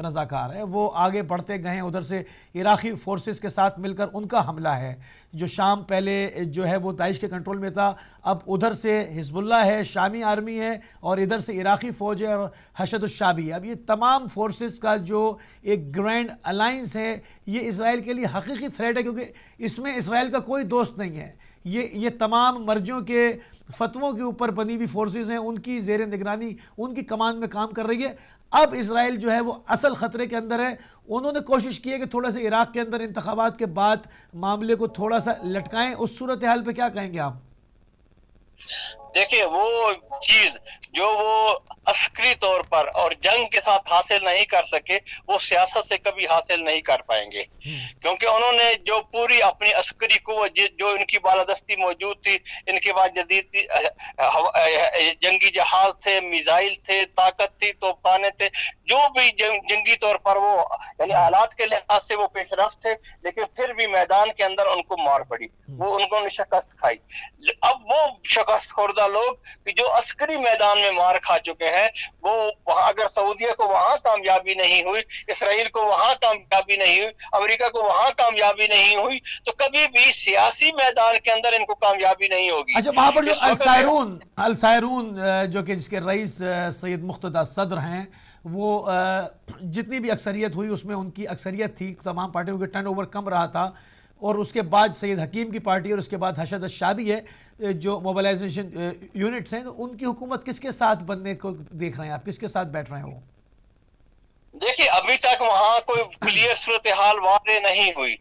رضاکار ہے۔ وہ آگے بڑھتے گئے ہیں۔ ادھر سے عراقی فورسز کے ساتھ مل کر ان کا حملہ ہے۔ جو شام پہلے جو ہے وہ داعش کے کنٹرول میں تھا، اب ادھر سے حزب اللہ ہے، شامی آرمی ہے اور ادھر سے عراقی فوج ہے اور حشد الشعبی ہے۔ اب یہ تمام فورسز کا جو ایک گرینڈ الائنس ہے، یہ اسرائیل کے لیے حقیقی تھریٹ ہے کیونکہ اس میں اسرائیل کا کوئی دوست نہیں ہے۔ یہ یہ تمام مرجوں کے فتووں کے اوپر بنی ہوئی فورسز ہیں، ان کی زیر نگرانی، ان کی کمان میں کام کر رہی ہے۔ اب اسرائیل جو ہے وہ اصل خطرے کے اندر ہے۔ انہوں نے کوشش کی ہے کہ تھوڑا سا عراق کے اندر انتخابات کے بعد معاملے کو تھوڑا سا لٹکائیں۔ اس صورتحال پہ کیا کہیں گے آپ؟ دیکھیں وہ چیز جو وہ عسکری طور پر اور جنگ کے ساتھ حاصل نہیں کر سکے، وہ سیاست سے کبھی حاصل نہیں کر پائیں گے۔ کیونکہ انہوں نے جو پوری اپنی عسکری کو جو ان کی بالادستی موجود تھی، ان کے بعد جدید جنگی جہاز تھے، میزائل تھے، طاقت تھی توپانے تھے، جو بھی جنگی طور پر وہ یعنی حالات کے لحاظ سے وہ پیش رفت تھے، لیکن پھر بھی میدان کے اندر ان کو مار پڑی۔ وہ ان کو شکست کھائی۔ اب وہ شکست خوردہ لوگ کہ جو عسکری میدان میں مار کھا چکے ہیں وہ وہاں اگر سعودیہ کو وہاں کامیابی نہیں ہوئی اسرائیل کو وہاں کامیابی نہیں ہوئی امریکہ کو وہاں کامیابی نہیں ہوئی تو کبھی بھی سیاسی میدان کے اندر ان کو کامیابی نہیں ہوگی۔ اچھا وہاں پر جو السائرون السائرون جو کہ جس کے رئیس سید مختدہ صدر ہیں وہ جتنی بھی اکثریت ہوئی اس میں ان کی اکثریت تھی تمام پارٹیوں کے ٹرن اوور کم رہا تھا۔ اور اس کے بعد سید حکیم کی پارٹی اور اس کے بعد حشد الشابی ہے، جو موبلائزیشن یونٹس ہیں ان کی حکومت کس کے ساتھ بننے کو دیکھ رہے ہیں؟ آپ کس کے ساتھ بیٹھ رہے ہیں وہ؟ دیکھیں ابھی تک وہاں کوئی کلیئر صورتحال واضح نہیں ہوئی۔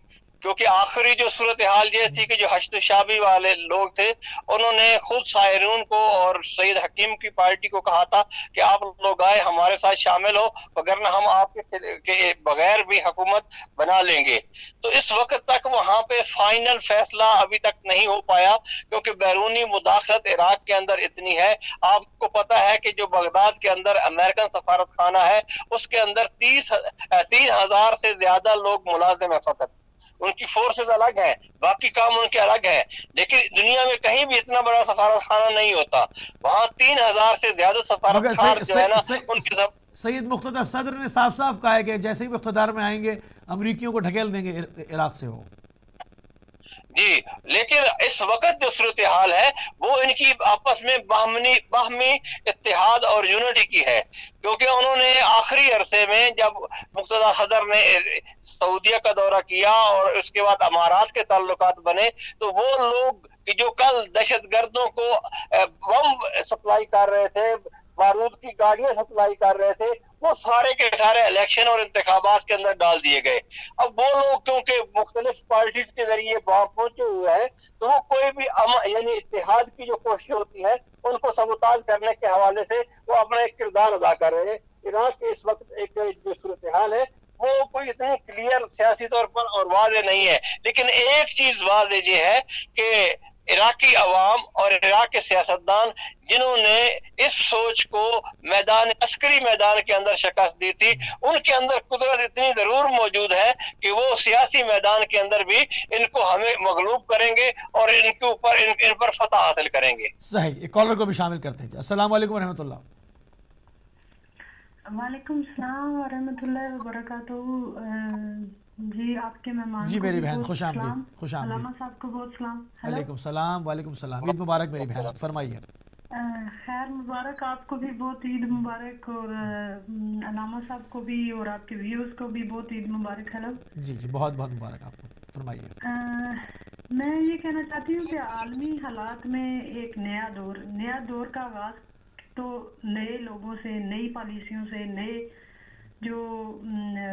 کیونکہ آخری جو صورتحال یہ تھی کہ جو حشد شابی والے لوگ تھے، انہوں نے خود سائرون کو اور سید حکیم کی پارٹی کو کہا تھا کہ آپ لوگ آئے، ہمارے ساتھ شامل ہو وگرنہ ہم آپ کے بغیر بھی حکومت بنا لیں گے۔ تو اس وقت تک وہاں پہ فائنل فیصلہ ابھی تک نہیں ہو پایا، کیونکہ بیرونی مداخلت عراق کے اندر اتنی ہے۔ آپ کو پتا ہے کہ جو بغداد کے اندر امریکن سفارت خانہ ہے، اس کے اندر تیس تین ہزار سے زیادہ لوگ ملازم ہیں فقط۔ ان کی فورسز الگ ہیں باقی کام ان کے الگ ہیں۔ لیکن دنیا میں کہیں بھی اتنا بڑا سفارت خانہ نہیں ہوتا۔ وہاں تین ہزار سے زیادہ سفارت خان جو ہے نا ان کی سید مختدہ صدر نے صاف صاف کہا ہے کہ جیسے ہی اقتدار میں آئیں گے امریکیوں کو ڈھکیل دیں گے عراق سے وہ جی لیکن اس وقت جو صورتحال ہے، وہ ان کی آپس میں باہمی باہمی اتحاد اور یونٹی کی ہے۔ کیونکہ انہوں نے آخری عرصے میں جب مقتدہ صدر نے سعودیہ کا دورہ کیا اور اس کے بعد امارات کے تعلقات بنے، تو وہ لوگ جو کل دہشت گردوں کو بم سپلائی کر رہے تھے، بارود کی گاڑیاں سپلائی کر رہے تھے وہ سارے کے سارے الیکشن اور انتخابات کے اندر ڈال دیے گئے۔ اب وہ لوگ کیونکہ مختلف پارٹیز کے ذریعے وہاں پہنچے ہوئے ہیں، تو وہ کوئی بھی یعنی اتحاد کی جو کوشش ہوتی ہے ان کو سبوتاج کرنے کے حوالے سے وہ اپنا ایک کردار ادا کر رہے ہیں۔ عراق کے اس وقت ایک جو صورتحال ہے، وہ کوئی اتنے کلیئر سیاسی طور پر اور واضح نہیں ہے۔ لیکن ایک چیز واضح یہ ہے کہ عراقی عوام اور عراق کے سیاستدان جنہوں نے اس سوچ کو میدان عسکری میدان کے اندر شکست دی تھی ان کے اندر قدرت اتنی ضرور موجود ہے کہ وہ سیاسی میدان کے اندر بھی ان کو ہمیں مغلوب کریں گے اور ان کے اوپر ان, ان پر فتح حاصل کریں گے۔ صحیح ایک کالر کو بھی شامل کرتے ہیں السلام علیکم ورحمۃ اللہ۔ وعلیکم السلام ورحمۃ اللہ وبرکاتہ۔ جی آپ کے مہمان جی میری بہن خوش آمدید سلام۔ خوش آمدید۔ علامہ صاحب کو بہت سلام۔ ہیلو۔ وعلیکم السلام وعلیکم السلام۔ عید مبارک میری بہن فرمائیے۔ خیر مبارک آپ کو بھی بہت عید مبارک اور علامہ صاحب کو بھی اور آپ کے ویوز کو بھی بہت عید مبارک ہیلو جی جی بہت بہت مبارک آپ کو فرمائیے۔ میں یہ کہنا چاہتی ہوں کہ عالمی حالات میں ایک نیا دور نیا دور کا آغاز تو نئے لوگوں سے نئی پالیسیوں سے نئے جو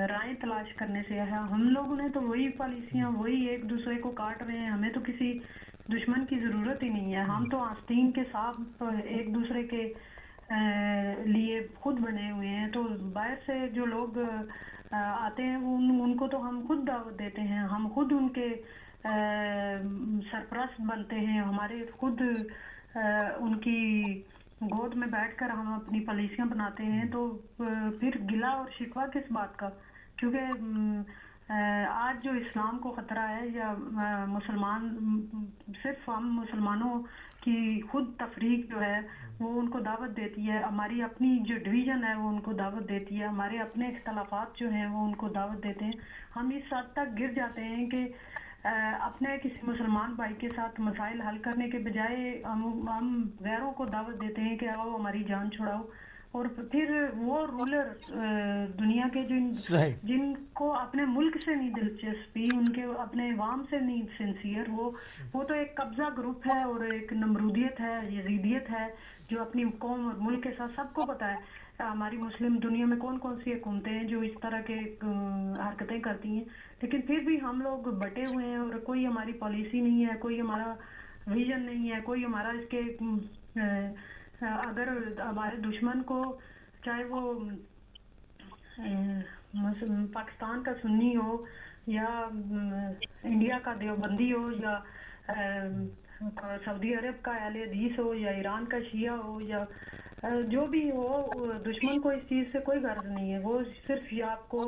رائے تلاش کرنے سے ہے ہم لوگوں نے تو وہی پالیسیاں وہی ایک دوسرے کو کاٹ رہے ہیں ہمیں تو کسی دشمن کی ضرورت ہی نہیں ہے ہم تو آستین کے ساتھ ایک دوسرے کے لیے خود بنے ہوئے ہیں تو باہر سے جو لوگ آتے ہیں وہ ان ان کو تو ہم خود دعوت دیتے ہیں ہم خود ان کے سرپرست بنتے ہیں ہمارے خود ان کی گود میں بیٹھ کر ہم اپنی پالیسیاں بناتے ہیں تو پھر گلا اور شکوہ کس بات کا؟ کیونکہ آج جو اسلام کو خطرہ ہے یا مسلمان، صرف ہم مسلمانوں کی خود تفریق جو ہے، وہ ان کو دعوت دیتی ہے۔ ہماری اپنی جو ڈویژن ہے، وہ ان کو دعوت دیتی ہے۔ ہمارے اپنے اختلافات جو ہیں، وہ ان کو دعوت دیتے ہیں۔ ہم اس حد تک گر جاتے ہیں کہ اپنے کسی مسلمان بھائی کے ساتھ مسائل حل کرنے کے بجائے ہم غیروں کو دعوت دیتے ہیں کہ آؤ ہماری جان چھڑاؤ۔ اور پھر وہ رولر دنیا کے جن جن کو اپنے ملک سے نہیں دلچسپی ان کے اپنے عوام سے نہیں سنسیئر وہ وہ تو ایک قبضہ گروپ ہے اور ایک نمرودیت ہے یزیدیت ہے جو اپنی قوم اور ملک کے ساتھ سب کو پتہ ہے۔ ہماری مسلم دنیا میں کون کون سی حکومتیں ہیں جو اس طرح کے حرکتیں کرتی ہیں؟ لیکن پھر بھی ہم لوگ بٹے ہوئے ہیں اور کوئی ہماری پالیسی نہیں ہے، کوئی ہمارا ویژن نہیں ہے، کوئی ہمارا اس کے اگر ہمارے دشمن کو چاہے وہ پاکستان کا سنی ہو یا انڈیا کا دیوبندی ہو یا سعودی عرب کا اہل حدیث ہو یا ایران کا شیعہ ہو یا جو بھی ہو، دشمن کو اس چیز سے کوئی غرض نہیں ہے، وہ صرف یہ آپ کو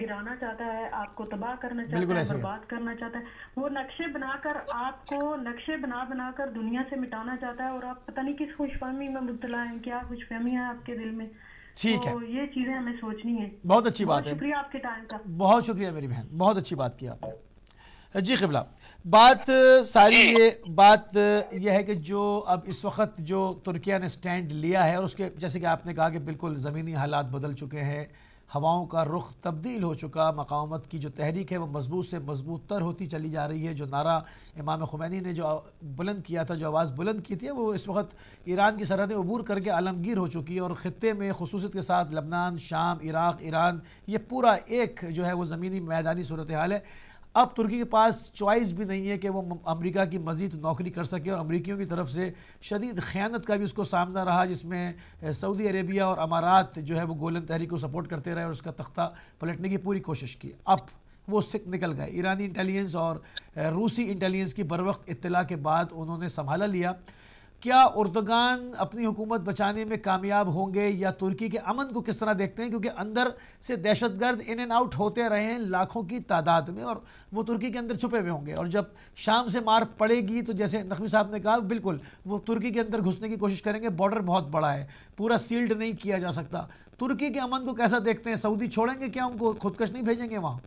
گرانا چاہتا ہے آپ کو تباہ کرنا چاہتا ہے۔ برباد کرنا چاہتا ہے۔ وہ نقشے بنا کر آپ کو نقشے بنا بنا کر دنیا سے مٹانا چاہتا ہے اور آپ پتہ نہیں کس خوش فہمی میں مبتلا ہیں کیا خوش فہمی ہے آپ کے دل میں۔ ٹھیک ہے۔ یہ چیزیں ہمیں سوچنی ہے بہت اچھی بات ہے۔ شکریہ آپ کے ٹائم کا۔ بہت شکریہ میری بہن۔ بہت اچھی بات کی آپ نے۔ جی قبلہ۔ بات ساری یہ بات یہ ہے کہ جو اب اس وقت جو ترکیہ نے سٹینڈ لیا ہے اور اس کے جیسے کہ آپ نے کہا کہ بالکل زمینی حالات بدل چکے ہیں ہواؤں کا رخ تبدیل ہو چکا، مقاومت کی جو تحریک ہے وہ مضبوط سے مضبوط تر ہوتی چلی جا رہی ہے۔ جو نعرہ امام خمینی نے جو بلند کیا تھا، جو آواز بلند کی تھی، وہ اس وقت ایران کی سرحدیں عبور کر کے عالمگیر ہو چکی ہے اور خطے میں خصوصیت کے ساتھ لبنان، شام، عراق، ایران، یہ پورا ایک جو ہے وہ زمینی میدانی صورتحال ہے۔ اب ترکی کے پاس چوائس بھی نہیں ہے کہ وہ امریکہ کی مزید نوکری کر سکے اور امریکیوں کی طرف سے شدید خیانت کا بھی اس کو سامنا رہا، جس میں سعودی عربیہ اور امارات جو ہے وہ گولن تحریک کو سپورٹ کرتے رہے اور اس کا تختہ پلٹنے کی پوری کوشش کی۔ اب وہ سکھ نکل گئے۔ ایرانی انٹیلیجنس اور روسی انٹیلیجنس کی بروقت اطلاع کے بعد انہوں نے سنبھالا لیا۔ کیا اردگان اپنی حکومت بچانے میں کامیاب ہوں گے یا ترکی کے امن کو کس طرح دیکھتے ہیں؟ کیونکہ اندر سے دہشت گرد ان اینڈ آؤٹ ہوتے رہے ہیں لاکھوں کی تعداد میں اور وہ ترکی کے اندر چھپے ہوئے ہوں گے۔ اور جب شام سے مار پڑے گی تو جیسے نقوی صاحب نے کہا، بالکل وہ ترکی کے اندر گھسنے کی کوشش کریں گے بارڈر بہت بڑا ہے، پورا سیلڈ نہیں کیا جا سکتا۔ ترکی کے امن کو کیسا دیکھتے ہیں؟ سعودی چھوڑیں گے کیا ان کو خودکش نہیں بھیجیں گے وہاں؟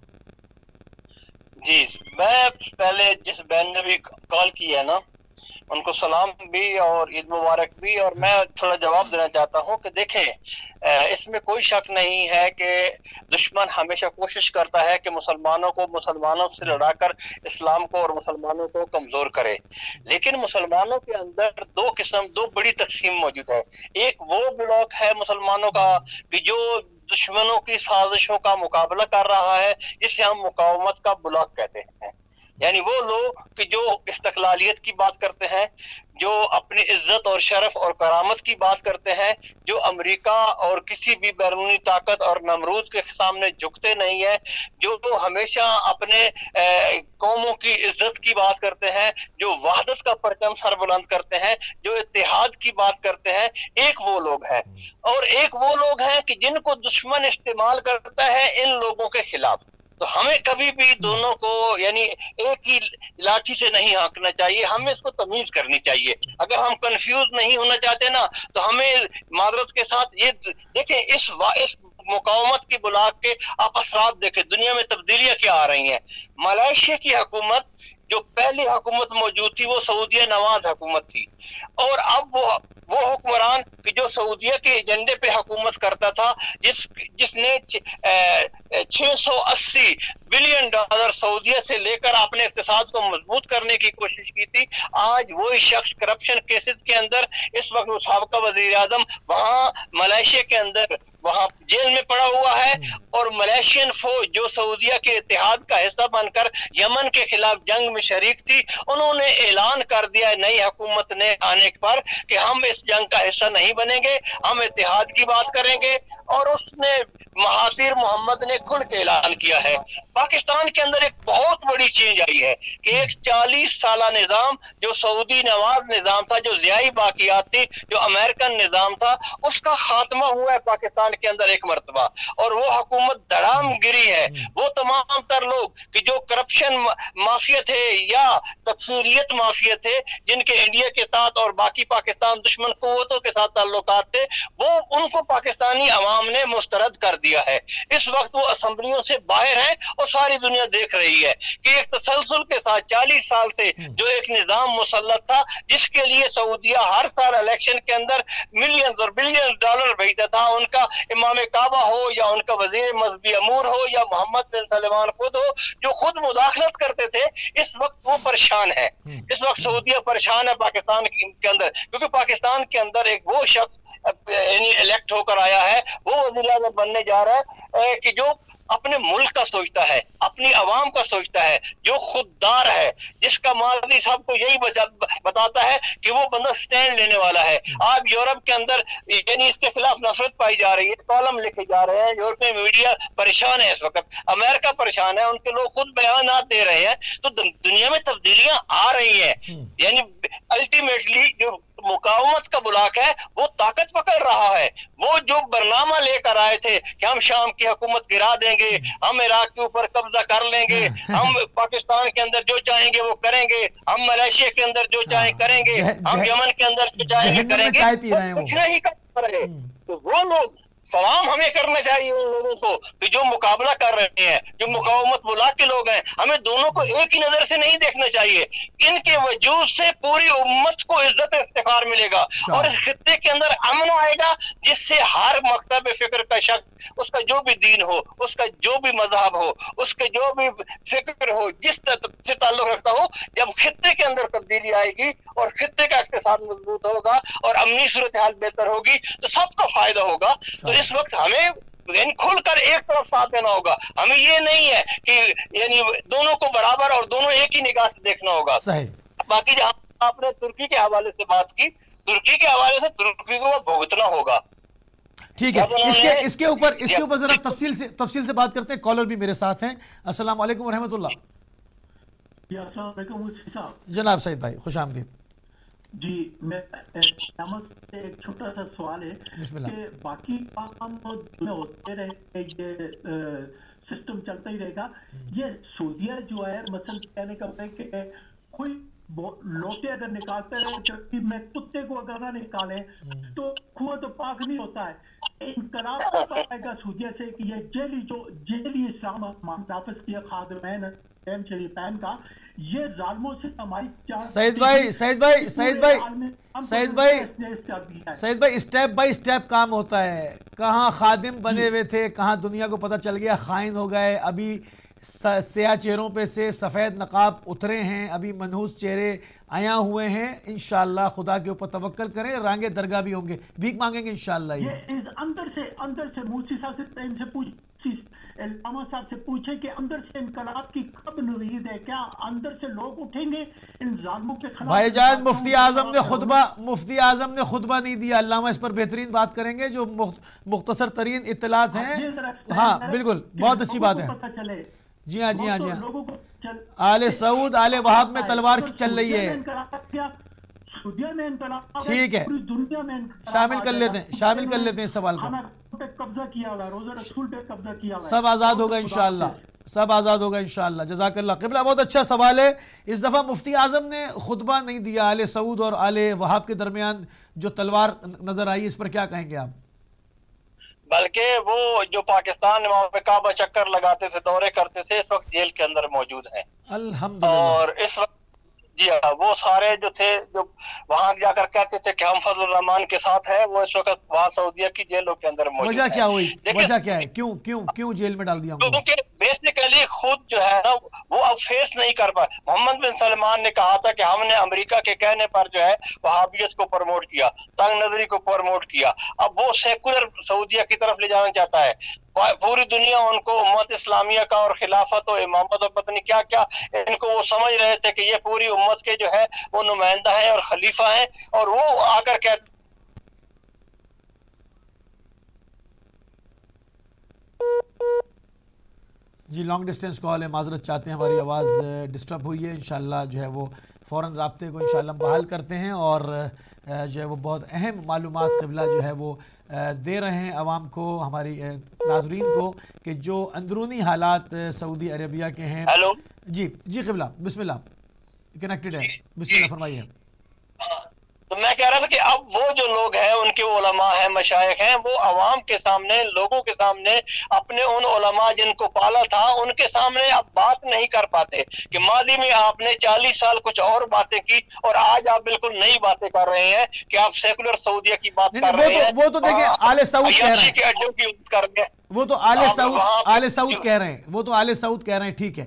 جی میں پہلے جس بہن نے بھی کال کی ہے نا ان کو سلام بھی اور عید مبارک بھی، اور میں تھوڑا جواب دینا چاہتا ہوں کہ دیکھیں اس میں کوئی شک نہیں ہے کہ دشمن ہمیشہ کوشش کرتا ہے کہ مسلمانوں کو، مسلمانوں سے لڑا کر اسلام کو اور مسلمانوں کو کمزور کرے۔ لیکن مسلمانوں کے اندر دو قسم، دو بڑی تقسیم موجود ہے۔ ایک وہ بلاک ہے مسلمانوں کا کہ جو دشمنوں کی سازشوں کا مقابلہ کر رہا ہے، جسے ہم مقاومت کا بلاک کہتے ہیں۔ یعنی وہ لوگ کہ جو استقلالیت کی بات کرتے ہیں، جو اپنی عزت اور شرف اور کرامت کی بات کرتے ہیں، جو امریکہ اور کسی بھی بیرونی طاقت اور نمرود کے سامنے جھکتے نہیں ہیں، جو ہمیشہ اپنے قوموں کی عزت کی بات کرتے ہیں، جو وحدت کا پرچم سر بلند کرتے ہیں، جو اتحاد کی بات کرتے ہیں، ایک وہ لوگ ہیں۔ اور ایک وہ لوگ ہیں کہ جن کو دشمن استعمال کرتا ہے ان لوگوں کے خلاف۔ تو ہمیں کبھی بھی دونوں کو یعنی ایک ہی لاٹھی سے نہیں ہانکنا چاہیے، ہمیں اس کو تمیز کرنی چاہیے۔ اگر ہم کنفیوز نہیں ہونا چاہتے نا، تو ہمیں معذرت کے ساتھ یہ دیکھیں، اس اس مقاومت کی بلاک کے آپ اثرات دیکھیں۔ دنیا میں تبدیلیاں کیا آ رہی ہیں؟ ملائیشیا کی حکومت جو پہلی حکومت موجود تھی وہ سعودیہ نواز حکومت تھی۔ اور اب وہ وہ حکمران جو سعودیہ کے ایجنڈے پہ حکومت کرتا تھا، جس جس نے چھ سو اسی بلین ڈالر سعودیہ سے لے کر اپنے اقتصاد کو مضبوط کرنے کی کوشش کی تھی، آج وہی شخص کرپشن کیسز کے اندر اس وقت وہ سابقہ وزیر اعظم وہاں ملائیشیا کے اندر وہاں جیل میں پڑا ہوا ہے اور ملیشین فوج جو سعودیہ کے اتحاد کا حصہ بن کر یمن کے خلاف جنگ میں شریک تھی انہوں نے اعلان کر دیا ہے نئی حکومت نے آنے پر کہ ہم اس جنگ کا حصہ نہیں بنیں گے ہم اتحاد کی بات کریں گے۔ اور اس نے مہاتیر محمد نے کھل کے اعلان کیا ہے۔ پاکستان کے اندر ایک بہت بڑی چینج آئی ہے کہ ایک چالیس سالہ نظام جو سعودی نواز نظام تھا جو زیائی باقیات تھی جو امریکن نظام تھا اس کا خاتمہ ہوا ہے پاکستان سال کے اندر ایک مرتبہ۔ اور وہ حکومت دھڑام گری ہے۔ وہ تمام تر لوگ کہ جو کرپشن مافیا تھے یا تکفیریت مافیا تھے جن کے انڈیا کے ساتھ اور باقی پاکستان دشمن قوتوں کے ساتھ تعلقات تھے وہ ان کو پاکستانی عوام نے مسترد کر دیا ہے۔ اس وقت وہ اسمبلیوں سے باہر ہیں اور ساری دنیا دیکھ رہی ہے کہ ایک تسلسل کے ساتھ چالیس سال سے جو ایک نظام مسلط تھا جس کے لیے سعودیہ ہر سال الیکشن کے اندر ملینز اور بلینز ڈالر بھیجتا تھا ان کا امام کعبہ ہو یا ان کا وزیر مذہبی امور ہو یا محمد بن سلمان خود ہو جو خود مداخلت کرتے تھے اس وقت وہ پریشان ہے۔ اس وقت سعودیہ پریشان ہے پاکستان کے اندر۔ کیونکہ پاکستان کے اندر ایک وہ شخص یعنی الیکٹ ہو کر آیا ہے وہ وزیر اعظم بننے جا رہا ہے کہ جو اپنے ملک کا سوچتا ہے اپنی عوام کا سوچتا ہے جو خوددار ہے جس کا ماضی سب کو یہی بتاتا ہے کہ وہ بندہ سٹینڈ لینے والا ہے۔ آپ یورپ کے اندر یعنی اس کے خلاف نفرت پائی جا رہی ہے کالم لکھے جا رہے ہیں یورپی میڈیا پریشان ہے اس وقت۔ امریکہ پریشان ہے ان کے لوگ خود بیانات دے رہے ہیں۔ تو دنیا میں تبدیلیاں آ رہی ہیں۔ یعنی الٹیمیٹلی جو مقاومت کا بلاک ہے وہ طاقت پکڑ رہا ہے۔ وہ جو برنامہ لے کر آئے تھے کہ ہم شام کی حکومت گرا دیں گے ہم عراق کے اوپر قبضہ کر لیں گے ہم پاکستان کے اندر جو چاہیں گے وہ کریں گے ہم ملیشیا کے اندر جو چاہیں کریں گے ہم یمن کے اندر جو چاہیں گے کریں گے کچھ نہیں کر رہے۔ تو وہ لوگ سلام ہمیں کرنا چاہیے ان لوگوں کو کہ جو مقابلہ کر رہے ہیں جو مقاومت بلا کے لوگ ہیں ہمیں دونوں کو ایک ہی نظر سے نہیں دیکھنا چاہیے۔ ان کے وجود سے پوری امت کو عزت افتخار ملے گا۔ اور اس خطے کے اندر امن آئے گا جس سے ہر مکتب فکر کا شخص اس کا جو بھی دین ہو اس کا جو بھی مذہب ہو اس کا جو بھی فکر ہو جس سے تعلق رکھتا ہو جب خطے کے اندر تبدیلی آئے گی اور خطے کا اقتصاد مضبوط ہوگا اور امنی صورتحال بہتر ہوگی تو سب کا فائدہ ہوگا۔ اس وقت ہمیں یعنی کھل کر ایک طرف ساتھ دینا ہوگا۔ ہمیں یہ نہیں ہے کہ یعنی دونوں کو برابر اور دونوں ایک ہی نگاہ سے دیکھنا ہوگا۔ باقی جہاں آپ نے ترکی کے حوالے سے بات کی ترکی کے حوالے سے ترکی کو بھگتنا ہوگا۔ ٹھیک ہے۔ اس کے اوپر اس کے اوپر ذرا تفصیل سے تفصیل سے بات کرتے ہیں۔ کالر بھی میرے ساتھ ہیں۔ السلام علیکم ورحمۃ اللہ۔ جناب سعید بھائی خوش آمدید۔ جی میں سے ایک چھوٹا سا سوال ہے کہ باقی کام ہوتے رہے یہ سسٹم چلتا ہی رہے گا۔ یہ سعودیہ جو ہے مثلا کہنے کا کہ کوئی لوٹے اگر نکالتے رہے تو میں کتے کو اگر نہ نکالے تو کھوہ تو پاک نہیں ہوتا ہے۔ انقلاب آئے گا سوجے سے کہ یہ جیلی جو جیلی اسلام نافذ کیا خادمین ایم شریفین کا یہ ظالموں سے ہماری چار سعید بھائی سعید بھائی سعید بھائی سعید بھائی سعید بھائی سٹیپ بائی سٹیپ کام ہوتا ہے۔ کہاں خادم بنے ہوئے تھے کہاں دنیا کو پتہ چل گیا خائن ہو گئے۔ ابھی سیاہ چہروں پہ سے سفید نقاب اترے ہیں۔ ابھی منحوس چہرے آیا ہوئے ہیں۔ انشاءاللہ خدا کے اوپر توقع کریں رانگے درگاہ بھی ہوں گے۔ بھیک مانگیں گے انشاءاللہ یہ۔ اندر سے اندر سے موسیٰ صاحب سے پہن سے پوچھ علامہ صاحب سے پوچھیں کہ اندر سے انقلاب کی کب نوید ہے؟ کیا اندر سے لوگ اٹھیں گے؟ ان ظالموں کے خلاف بھائی جاز مفتی آزم نے خطبہ مفتی آزم نے خطبہ نہیں دیا۔ علامہ اس پر بہترین بات کریں گے۔ جو مختصر ترین اطلاعات ہیں۔ ہاں بالکل بہت اچھی بات ہے۔ جی ہاں جی ہاں جی ہاں۔ آل سعود آل وہاب میں تلوار چل رہی ہے۔ ٹھیک ہے۔ شامل کر لیتے ہیں شامل کر لیتے ہیں اس سوال کو۔ سب آزاد ہوگا انشاءاللہ۔ سب آزاد ہوگا انشاءاللہ۔ جزاک اللہ۔ قبلہ بہت اچھا سوال ہے۔ اس دفعہ مفتی اعظم نے خطبہ نہیں دیا آل سعود اور آل وہاب کے درمیان جو تلوار نظر آئی اس پر کیا کہیں گے آپ؟ بلکہ وہ جو پاکستان میں کعبہ چکر لگاتے تھے دورے کرتے تھے اس وقت جیل کے اندر موجود ہیں۔ الحمدللہ۔ اور اس وقت جی ہاں وہ سارے جو تھے جو وہاں جا کر کہتے تھے کہ ہم فضل الرحمان کے ساتھ ہیں وہ اس وقت وہاں سعودیہ کی جیلوں کے اندر موجود وجہ کیا ہوئی؟ وجہ کیا ہے؟ کیوں کیوں کیوں جیل میں ڈال دیا کیونکہ بیسیکلی خود جو ہے نا وہ اب فیس نہیں کر پا محمد بن سلمان نے کہا تھا کہ ہم نے امریکہ کے کہنے پر جو ہے وہابیت کو پروموٹ کیا تنگ نظری کو پروموٹ کیا۔ اب وہ سیکولر سعودیہ کی طرف لے جانا چاہتا ہے۔ پوری دنیا ان کو امت اسلامیہ کا اور خلافت و امامت و پتنی کیا کیا ان کو وہ سمجھ رہے تھے کہ یہ پوری امت کے جو ہے وہ نمائندہ ہیں اور خلیفہ ہیں اور وہ آ کر کہتے جی لانگ ڈسٹینس کال ہے، معذرت چاہتے ہیں، ہماری آواز ڈسٹرب ہوئی ہے، انشاءاللہ جو ہے وہ فوراً رابطے کو انشاءاللہ بحال کرتے ہیں اور جو ہے وہ بہت اہم معلومات، قبلہ جو ہے وہ دے رہے ہیں عوام کو ہماری ناظرین کو کہ جو اندرونی حالات سعودی عربیہ کے ہیں۔ جی جی قبلہ بسم اللہ کنیکٹڈ ہے۔ بسم اللہ فرمائیے۔ تو میں کہہ رہا تھا کہ اب وہ جو لوگ ہیں ان کے علماء ہیں مشائق ہیں وہ عوام کے سامنے لوگوں کے سامنے اپنے ان علماء جن کو پالا تھا ان کے سامنے اب بات نہیں کر پاتے کہ ماضی میں آپ نے چالیس سال کچھ اور باتیں کی اور آج آپ بالکل نئی باتیں کر رہے ہیں کہ آپ سیکولر سعودیہ کی بات کر رہے ہیں وہ تو دیکھیں آل سعود کہہ رہے ہیں۔ وہ تو آل سعود آل سعود کہہ رہے ہیں۔ وہ تو آل سعود کہہ رہے ہیں ٹھیک ہے۔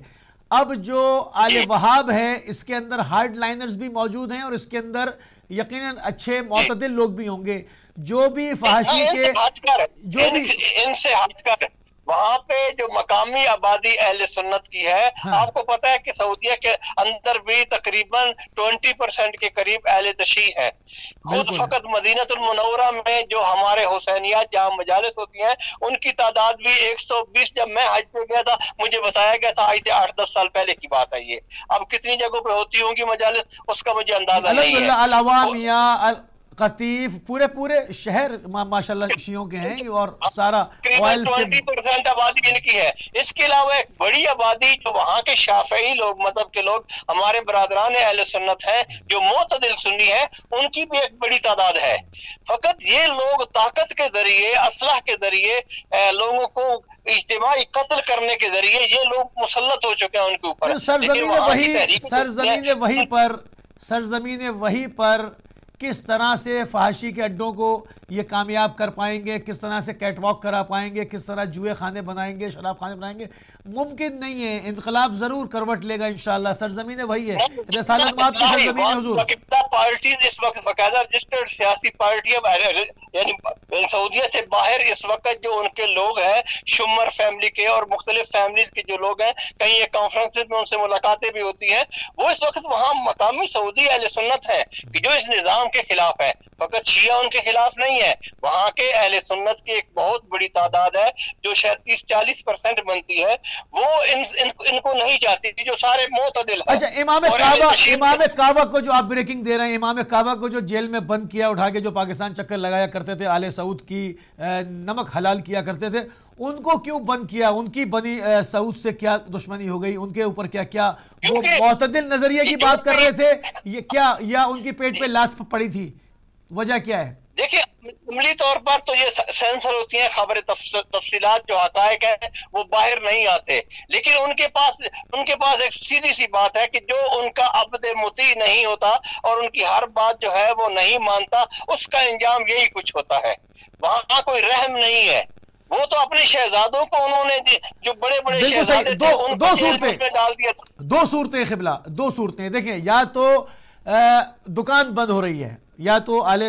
اب جو آل وہاب ہے اس کے اندر ہارڈ لائنرز بھی موجود ہیں اور اس کے اندر یقیناً اچھے معتدل لوگ بھی ہوں گے۔ جو بھی فحاشی کے جو بھی ان سے ہٹ کر وہاں پہ جو مقامی آبادی اہل سنت کی ہے ہاں۔ آپ کو پتا ہے کہ سعودیہ کے اندر بھی تقریباً ٹوینٹی پرسنٹ کے قریب اہل تشیح ہے خود فقط مدینہ المنورہ میں جو ہمارے حسینیات جہاں مجالس ہوتی ہیں ان کی تعداد بھی ایک سو بیس جب میں حج پہ گیا تھا مجھے بتایا گیا تھا آج سے آٹھ دس سال پہلے کی بات ہے یہ۔ اب کتنی جگہوں پہ ہوتی ہوں گی مجالس؟ اس کا مجھے اندازہ نہیں ہے۔ قطیف پورے پورے شہر ماشاءاللہ شیعوں کے ہیں اور سارا آئل سے پرسنٹ آبادی ان کی ہے۔ اس کے علاوہ ایک بڑی آبادی جو وہاں کے شافعی لوگ مطلب کے لوگ ہمارے برادران اہل سنت ہیں جو معتدل سنی ہے ان کی بھی ایک بڑی تعداد ہے۔ فقط یہ لوگ طاقت کے ذریعے اسلحہ کے ذریعے لوگوں کو اجتماعی قتل کرنے کے ذریعے یہ لوگ مسلط ہو چکے ہیں ان کے اوپر۔ سرزمین وہی سرزمین وہی پر سرزمین وہی پر کس طرح سے فحاشی کے اڈوں کو یہ کامیاب کر پائیں گے؟ کس طرح سے کیٹ واک کرا پائیں گے؟ کس طرح جوئے خانے بنائیں گے شراب خانے بنائیں گے؟ ممکن نہیں ہے انقلاب ضرور کروٹ لے گا انشاءاللہ۔ سرزمین وہی ہے۔ رسالت مات کی سرزمین حضور۔ پارٹیز اس وقت؟ باقاعدہ رجسٹرڈ سیاسی پارٹیاں یعنی سعودیہ سے باہر اس وقت جو ان کے لوگ ہیں شمر فیملی کے اور مختلف فیملیز کے جو لوگ ہیں کہیں یہ کانفرنس میں ان سے ملاقاتیں بھی ہوتی ہیں وہ اس وقت وہاں مقامی سعودی اہل سنت ہیں کہ جو اس نظام کے خلاف ہے۔ فقط شیعہ ان کے خلاف نہیں ہے۔ وہاں کے اہل سنت کی ایک بہت بڑی تعداد ہے جو شاید تیس چالیس پرسنٹ بنتی ہے وہ ان, ان, ان کو نہیں چاہتی تھی جو سارے معتدل ہیں۔ اچھا امام کعبہ امام کعبہ کو جو آپ بریکنگ دے رہے ہیں امام کعبہ کو جو جیل میں بند کیا اٹھا کے جو پاکستان چکر لگایا کرتے تھے آل سعود کی نمک حلال کیا کرتے تھے ان کو کیوں بند کیا؟ ان کی بنی سعود سے کیا دشمنی ہو گئی؟ ان کے اوپر کیا کیا وہ معتدل نظریے کی بات کر رہے تھے؟ یہ کیا یا ان کی پیٹ پہ لات پڑی تھی؟ وجہ کیا ہے؟ دیکھیں عملی طور پر تو یہ سینسر ہوتی ہیں خبر تفصیلات جو حقائق ہیں وہ باہر نہیں آتے۔ لیکن ان کے پاس ان کے پاس ایک سیدھی سی بات ہے کہ جو ان کا عبد متی نہیں ہوتا اور ان کی ہر بات جو ہے وہ نہیں مانتا اس کا انجام یہی کچھ ہوتا ہے۔ وہاں کوئی رحم نہیں ہے۔ وہ تو اپنے شہزادوں کو انہوں نے جو بڑے بڑے شہزادے تھے دو صورتیں ڈال دیا دو صورتیں قبلہ دو صورتیں۔ دیکھیں یا تو دکان بند ہو رہی ہے یا تو آل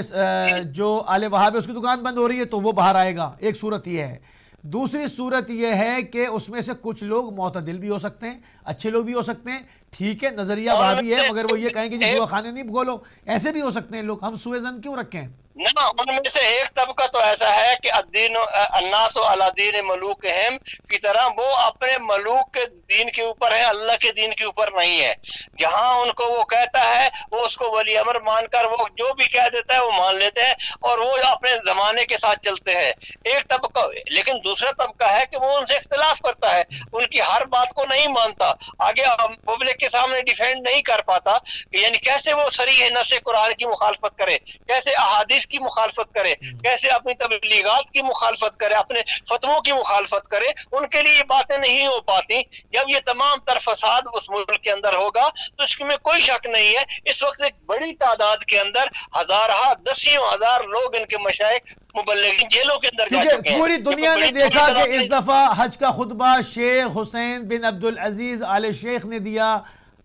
جو آل وہاب ہے اس کی دکان بند ہو رہی ہے تو وہ باہر آئے گا۔ ایک صورت یہ ہے۔ دوسری صورت یہ ہے کہ اس میں سے کچھ لوگ معتدل بھی ہو سکتے ہیں اچھے لوگ بھی ہو سکتے ہیں۔ ٹھیک ہے نظریہ بھابی ہے مگر وہ یہ کہیں کہ جی خانے نہیں بھگولو ایسے بھی ہو سکتے ہیں لوگ۔ ہم سوئے زن کیوں رکھیں نہ، ان میں سے ایک طبقہ تو ایسا ہے کہ الدین، الناس و علی ملوک ہم کی طرح وہ اپنے ملوک کے دین کے اوپر ہے اللہ کے دین کے اوپر نہیں ہے جہاں ان کو وہ کہتا ہے، وہ اس کو ولی امر مان کر وہ جو بھی کہہ دیتا ہے وہ مان لیتے ہیں اور وہ اپنے زمانے کے ساتھ چلتے ہیں۔ ایک طبقہ، لیکن دوسرا طبقہ ہے کہ وہ ان سے اختلاف کرتا ہے، ان کی ہر بات کو نہیں مانتا۔ آگے پبلک کے سامنے ڈیفینڈ نہیں کر پاتا کہ یعنی کیسے وہ سری ہے نس قرآن کی مخالفت کرے، کیسے احادیث کی مخالفت کرے کیسے اپنی تبلیغات کی مخالفت کرے اپنے فتووں کی مخالفت کرے ان کے لیے یہ باتیں نہیں ہو پاتی۔ جب یہ تمام تر فساد اس ملک کے اندر ہوگا تو اس میں کوئی شک نہیں ہے۔ اس وقت ایک بڑی تعداد کے اندر ہزارہ دسیوں ہزار لوگ ان کے مشائق مبلغین جیلوں کے اندر جا چکے ہیں۔ پوری دنیا نے دیکھا کہ اس دفعہ حج کا خطبہ شیخ حسین بن عبدالعزیز آل شیخ نے دیا۔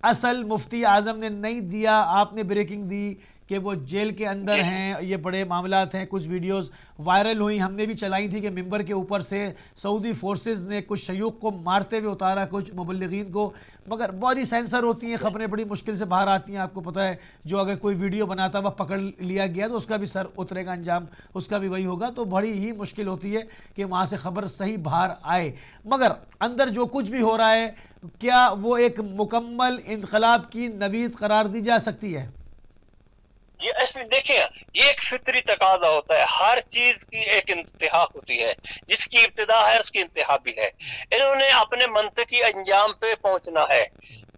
اصل مفتی اعظم نے نہیں دیا آپ نے بریکنگ دی۔ کہ وہ جیل کے اندر (laughs) ہیں یہ بڑے معاملات ہیں کچھ ویڈیوز وائرل ہوئی ہم نے بھی چلائی تھی کہ ممبر کے اوپر سے سعودی فورسز نے کچھ شیوخ کو مارتے ہوئے اتارا کچھ مبلغین کو۔ مگر بہت سینسر ہوتی ہیں خبریں بڑی مشکل سے باہر آتی ہیں آپ کو پتہ ہے جو اگر کوئی ویڈیو بناتا وہ پکڑ لیا گیا تو اس کا بھی سر اترے گا انجام اس کا بھی وہی ہوگا۔ تو بڑی ہی مشکل ہوتی ہے کہ وہاں سے خبر صحیح باہر آئے۔ مگر اندر جو کچھ بھی ہو رہا ہے کیا وہ ایک مکمل انقلاب کی نوید قرار دی جا سکتی ہے؟ یہ ایسے دیکھیں، یہ ایک فطری تقاضا ہوتا ہے۔ ہر چیز کی ایک انتہا ہوتی ہے۔ جس کی ابتدا ہے، اس کی انتہا بھی ہے۔ انہوں نے اپنے منطقی انجام پہ پہنچنا ہے۔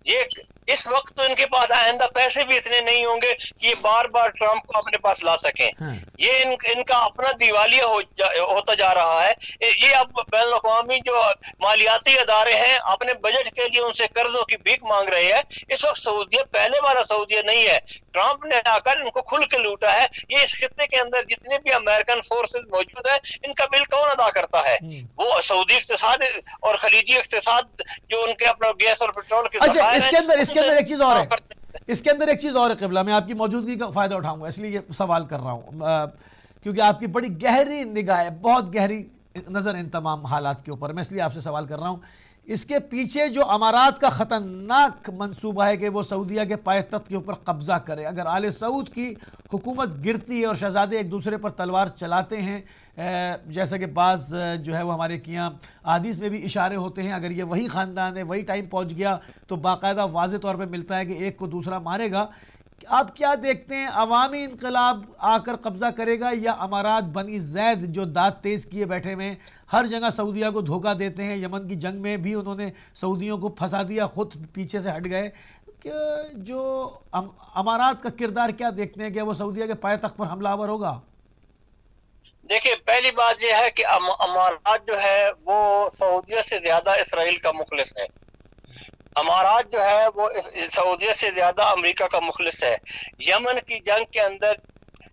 یہ اس وقت تو ان کے پاس آئندہ پیسے بھی اتنے نہیں ہوں گے کہ یہ بار بار ٹرمپ کو اپنے پاس لا سکیں۔ ہاں۔ یہ ان, ان کا اپنا دیوالیہ ہو جا, ہوتا جا رہا ہے۔ یہ اب بین الاقوامی جو مالیاتی ادارے ہیں اپنے بجٹ کے لیے ان سے قرضوں کی بھیک مانگ رہے ہیں۔ اس وقت سعودیہ پہلے والا سعودیہ نہیں ہے۔ ٹرمپ نے آ کر ان کو کھل کے لوٹا ہے۔ یہ اس خطے کے اندر جتنے بھی امریکن فورسز موجود ہیں ان کا بل کون ادا کرتا ہے؟ وہ سعودی اقتصاد اور خلیجی اقتصاد جو ان کے اپنا گیس اور پیٹرول کے اچھا اس کے اندر اس کے اندر ایک چیز اور ہے. اس کے اندر ایک چیز اور ہے قبلہ. میں آپ کی موجودگی کا فائدہ اٹھاؤں گا اس لیے یہ سوال کر رہا ہوں. کیونکہ آپ کی بڑی گہری نگاہ ہے بہت گہری نظر ان تمام حالات کے اوپر. میں اس لیے آپ سے سوال کر رہا ہوں اس کے پیچھے جو امارات کا خطرناک منصوبہ ہے کہ وہ سعودیہ کے پائے تخت کے اوپر قبضہ کرے۔ اگر آل سعود کی حکومت گرتی ہے اور شہزادے ایک دوسرے پر تلوار چلاتے ہیں جیسا کہ بعض، جو ہے وہ ہمارے کیاں عادیث میں بھی اشارے ہوتے ہیں، اگر یہ وہی خاندان ہے، وہی ٹائم پہنچ گیا تو باقاعدہ واضح طور پہ ملتا ہے کہ ایک کو دوسرا مارے گا۔ آپ کیا دیکھتے ہیں؟ عوامی انقلاب آ کر قبضہ کرے گا یا امارات بنی زید جو داد تیز کیے بیٹھے میں ہر جگہ سعودیہ کو دھوکہ دیتے ہیں، یمن کی جنگ میں بھی انہوں نے سعودیوں کو پھنسا دیا، خود پیچھے سے ہٹ گئے۔ کہ جو امارات کا کردار کیا دیکھتے ہیں؟ کہ وہ سعودیہ کے پائے تخت پر حملہ آور ہوگا؟ دیکھیں، پہلی بات یہ ہے کہ امارات جو ہے، وہ سعودیہ سے زیادہ اسرائیل کا مخلص ہے۔ امارات جو ہے وہ سعودیہ سے زیادہ امریکہ کا مخلص ہے۔ یمن کی جنگ کے اندر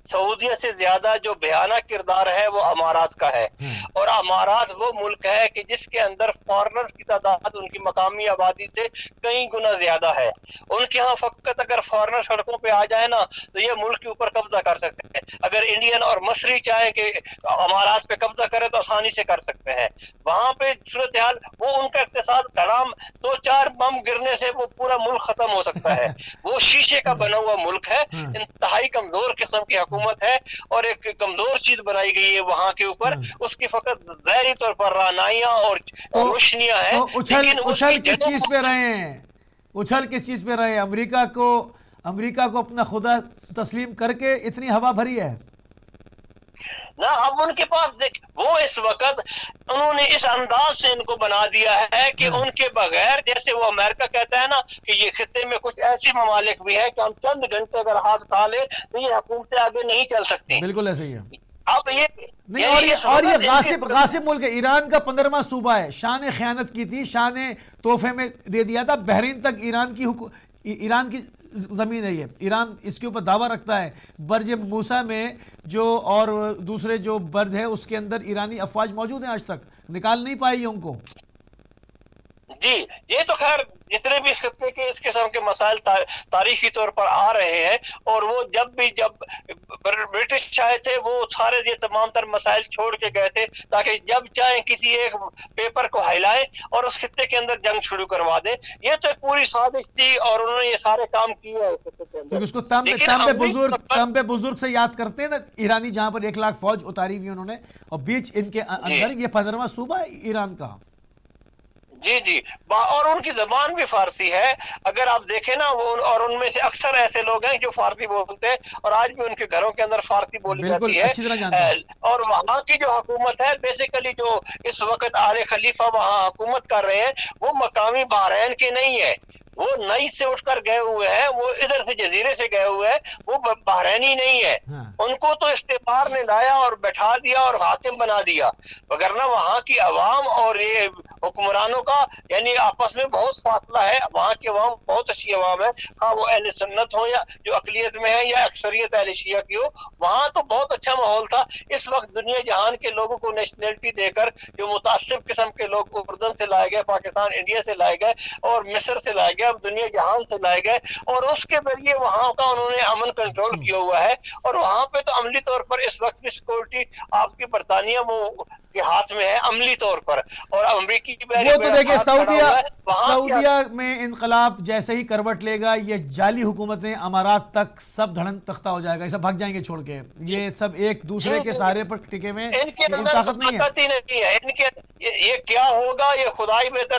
سعودیہ سے زیادہ جو بیانہ کردار ہے وہ امارات کا ہے۔ اور امارات وہ ملک ہے کہ جس کے اندر فارنرز کی تعداد ان کی مقامی آبادی سے کئی گنا زیادہ ہے۔ ان کے ہاں فقط اگر فارنر سڑکوں پہ آ جائے نا تو یہ ملک کے اوپر قبضہ کر سکتے ہیں۔ اگر انڈین اور مصری چاہیں کہ امارات پہ قبضہ کرے تو آسانی سے کر سکتے ہیں۔ وہاں پہ صورتحال وہ ان کا اقتصاد کرام دو چار بم گرنے سے وہ پورا ملک ختم ہو سکتا ہے۔ (laughs) وہ شیشے کا بنا ہوا ملک ہے۔ انتہائی کمزور قسم کی حکومت ہے اور ایک کمزور چیز بنائی گئی ہے وہاں کے اوپر ہاں۔ اس کی فقط ظاہری طور پر رانائیاں اور روشنیاں ہیں اچھل کس چیز پہ رہے ہیں؟ اچھل کس چیز پہ رہے ہیں؟ امریکہ کو امریکہ کو اپنا خدا تسلیم کر کے اتنی ہوا بھری ہے۔ نہ اب ان کے پاس دیکھ وہ اس وقت انہوں نے اس انداز سے ان کو بنا دیا ہے کہ ہاں۔ ان کے بغیر جیسے وہ امریکہ کہتا ہے نا کہ یہ خطے میں کچھ ایسی ممالک بھی ہے کہ ہم چند گھنٹے اگر ہاتھ اٹھا لیں تو یہ حکومتیں آگے نہیں چل سکتی۔ بالکل ایسے ہی ہے۔ اب یہ نہیں اور یہ اور یہ غاصب غاصب ملک ہے۔ ایران کا پندرواں صوبہ ہے۔ شاہ نے خیانت کی تھی شاہ نے تحفے میں دے دیا تھا۔ بحرین تک ایران کی ایران کی زمین ہے یہ۔ ایران اس کے اوپر دعویٰ رکھتا ہے۔ برج موسیٰ میں جو اور دوسرے جو برد ہے اس کے اندر ایرانی افواج موجود ہیں آج تک۔ نکال نہیں پائی ان کو۔ جی۔ یہ تو خیر جتنے بھی خطے کے اس قسم کے مسائل تاریخی طور پر آ رہے ہیں اور وہ جب بھی جب برٹش آئے تھے وہ سارے یہ تمام تر مسائل چھوڑ کے گئے تھے تاکہ جب چاہیں کسی ایک پیپر کو ہلائیں اور اس خطے کے اندر جنگ شروع کروا دیں یہ تو ایک پوری سازش تھی اور انہوں نے یہ سارے کام کیے ہیں اس کو تمبے بزرگ تمبے بزرگ سے یاد کرتے ہیں نا ایرانی جہاں پر ایک لاکھ فوج اتاری ہوئی انہوں نے اور بیچ ان کے اندر یہ پندرہواں صوبہ ایران کا۔ جی جی۔ اور ان کی زبان بھی فارسی ہے۔ اگر آپ دیکھیں نا وہ اور ان میں سے اکثر ایسے لوگ ہیں جو فارسی بولتے ہیں اور آج بھی ان کے گھروں کے اندر فارسی بولی جاتی ہے۔ اور وہاں کی جو حکومت ہے بیسیکلی جو اس وقت آل خلیفہ وہاں حکومت کر رہے ہیں وہ مقامی بحرین کے نہیں ہے۔ وہ نئی سے اٹھ کر گئے ہوئے ہیں وہ ادھر سے جزیرے سے گئے ہوئے ہیں وہ بحرینی نہیں ہے۔ ہاں۔ ان کو تو استعمار نے لایا اور بیٹھا دیا اور حاکم بنا دیا۔ وگرنہ وہاں کی عوام اور یہ حکمرانوں کا یعنی آپس میں بہت فاصلہ ہے وہاں کی عوام بہت اچھی عوام ہے۔ ہاں وہ اہل سنت ہو یا جو اقلیت میں ہے یا اکثریت اہل شیعہ کی ہو وہاں تو بہت اچھا ماحول تھا۔ اس وقت دنیا جہان کے لوگوں کو نیشنلٹی دے کر جو متاثر قسم کے لوگ اردن سے لائے گئے پاکستان انڈیا سے لائے گئے اور مصر سے لائے گئے اب دنیا جہان سے لائے گئے اور اس کے ذریعے وہاں کا انہوں نے امن کنٹرول کیا ہوا ہے اور وہاں پہ تو عملی طور پر اس وقت بھی سیکورٹی آپ کی برطانیہ وہ کے ہاتھ میں ہے عملی طور پر اور امریکی کی وہ تو دیکھیں سعودیہ سعودیہ میں انقلاب جیسے ہی کروٹ لے گا یہ جعلی حکومتیں امارات تک سب دھڑن تختہ ہو جائے گا یہ سب بھگ جائیں گے چھوڑ کے۔ یہ سب ایک دوسرے کے سہارے پر ٹکے میں ان کے اندر طاقت ہی نہیں ہے۔ ان کے یہ کیا ہوگا؟ یہ خدائی بہتر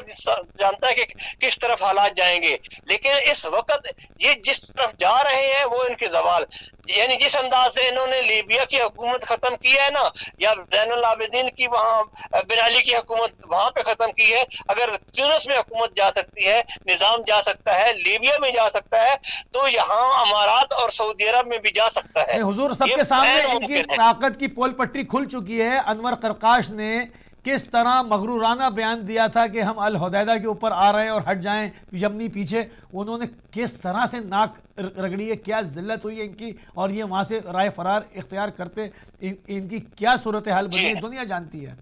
جانتا ہے کہ کس طرف حالات جائیں گے۔ لیکن اس وقت یہ جس طرف جا رہے ہیں وہ ان کے زوال۔ یعنی جس انداز سے انہوں نے لیبیا کی حکومت ختم کی ہے نا یا زین العابدین کی وہاں بنالی کی حکومت وہاں پہ ختم کی ہے اگر تیونس میں حکومت جا سکتی ہے نظام جا سکتا ہے لیبیا میں جا سکتا ہے تو یہاں امارات اور سعودی عرب میں بھی جا سکتا ہے۔ حضور سب کے سامنے ان کی طاقت کی پول پٹری کھل چکی ہے۔ انور قرقاش نے کس طرح مغرورانہ بیان دیا تھا کہ ہم الحدیدہ کے اوپر آ رہے ہیں اور ہٹ جائیں یمنی پیچھے انہوں نے کس طرح سے ناک رگڑی ہے کیا ذلت ہوئی ہے ان کی اور یہ وہاں سے رائے فرار اختیار کرتے ان کی کیا صورتحال بنی ہے جی۔ دنیا جانتی ہے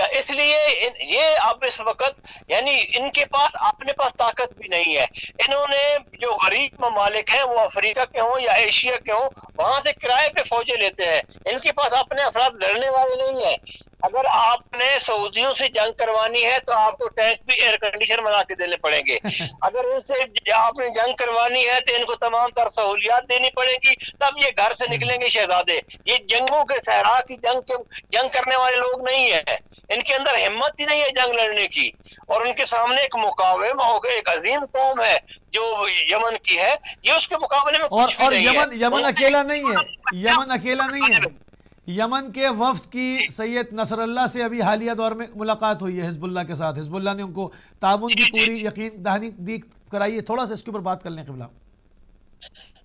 اس لیے یہ اب اس وقت یعنی ان کے پاس اپنے پاس طاقت بھی نہیں ہے۔ انہوں نے جو غریب ممالک ہیں، وہ افریقہ کے ہوں یا ایشیا کے ہوں، وہاں سے کرائے پہ فوجیں لیتے ہیں۔ ان کے پاس اپنے افراد لڑنے والے نہیں ہیں۔ اگر آپ نے سعودیوں سے جنگ کروانی ہے تو آپ کو ٹینک بھی ایئر کنڈیشن بنا کے دینے پڑیں گے۔ (laughs) اگر ان سے آپ نے جنگ کروانی ہے تو ان کو تمام تر سہولیات دینی پڑے گی۔ تب یہ گھر سے نکلیں گے شہزادے۔ یہ جنگوں کے صحرا کی جنگ جنگ کرنے والے لوگ نہیں ہیں۔ ان کے اندر ہمت ہی نہیں ہے جنگ لڑنے کی۔ اور ان کے سامنے ایک مقابم ہو گئے ایک عظیم قوم ہے جو یمن کی ہے۔ یہ اس کے مقابلے میں اور, اور یمن یمن اکیلا نہیں ہے۔ یمن اکیلا نہیں ہے۔ یمن کے وفد کی سید نصر اللہ سے ابھی حالیہ دور میں ملاقات ہوئی ہے حزب اللہ کے ساتھ۔ حزب اللہ نے ان کو تعاون کی پوری یقین دہانی دی کرائی ہے۔ تھوڑا سا اس کے اوپر بات کر لیں قبلہ۔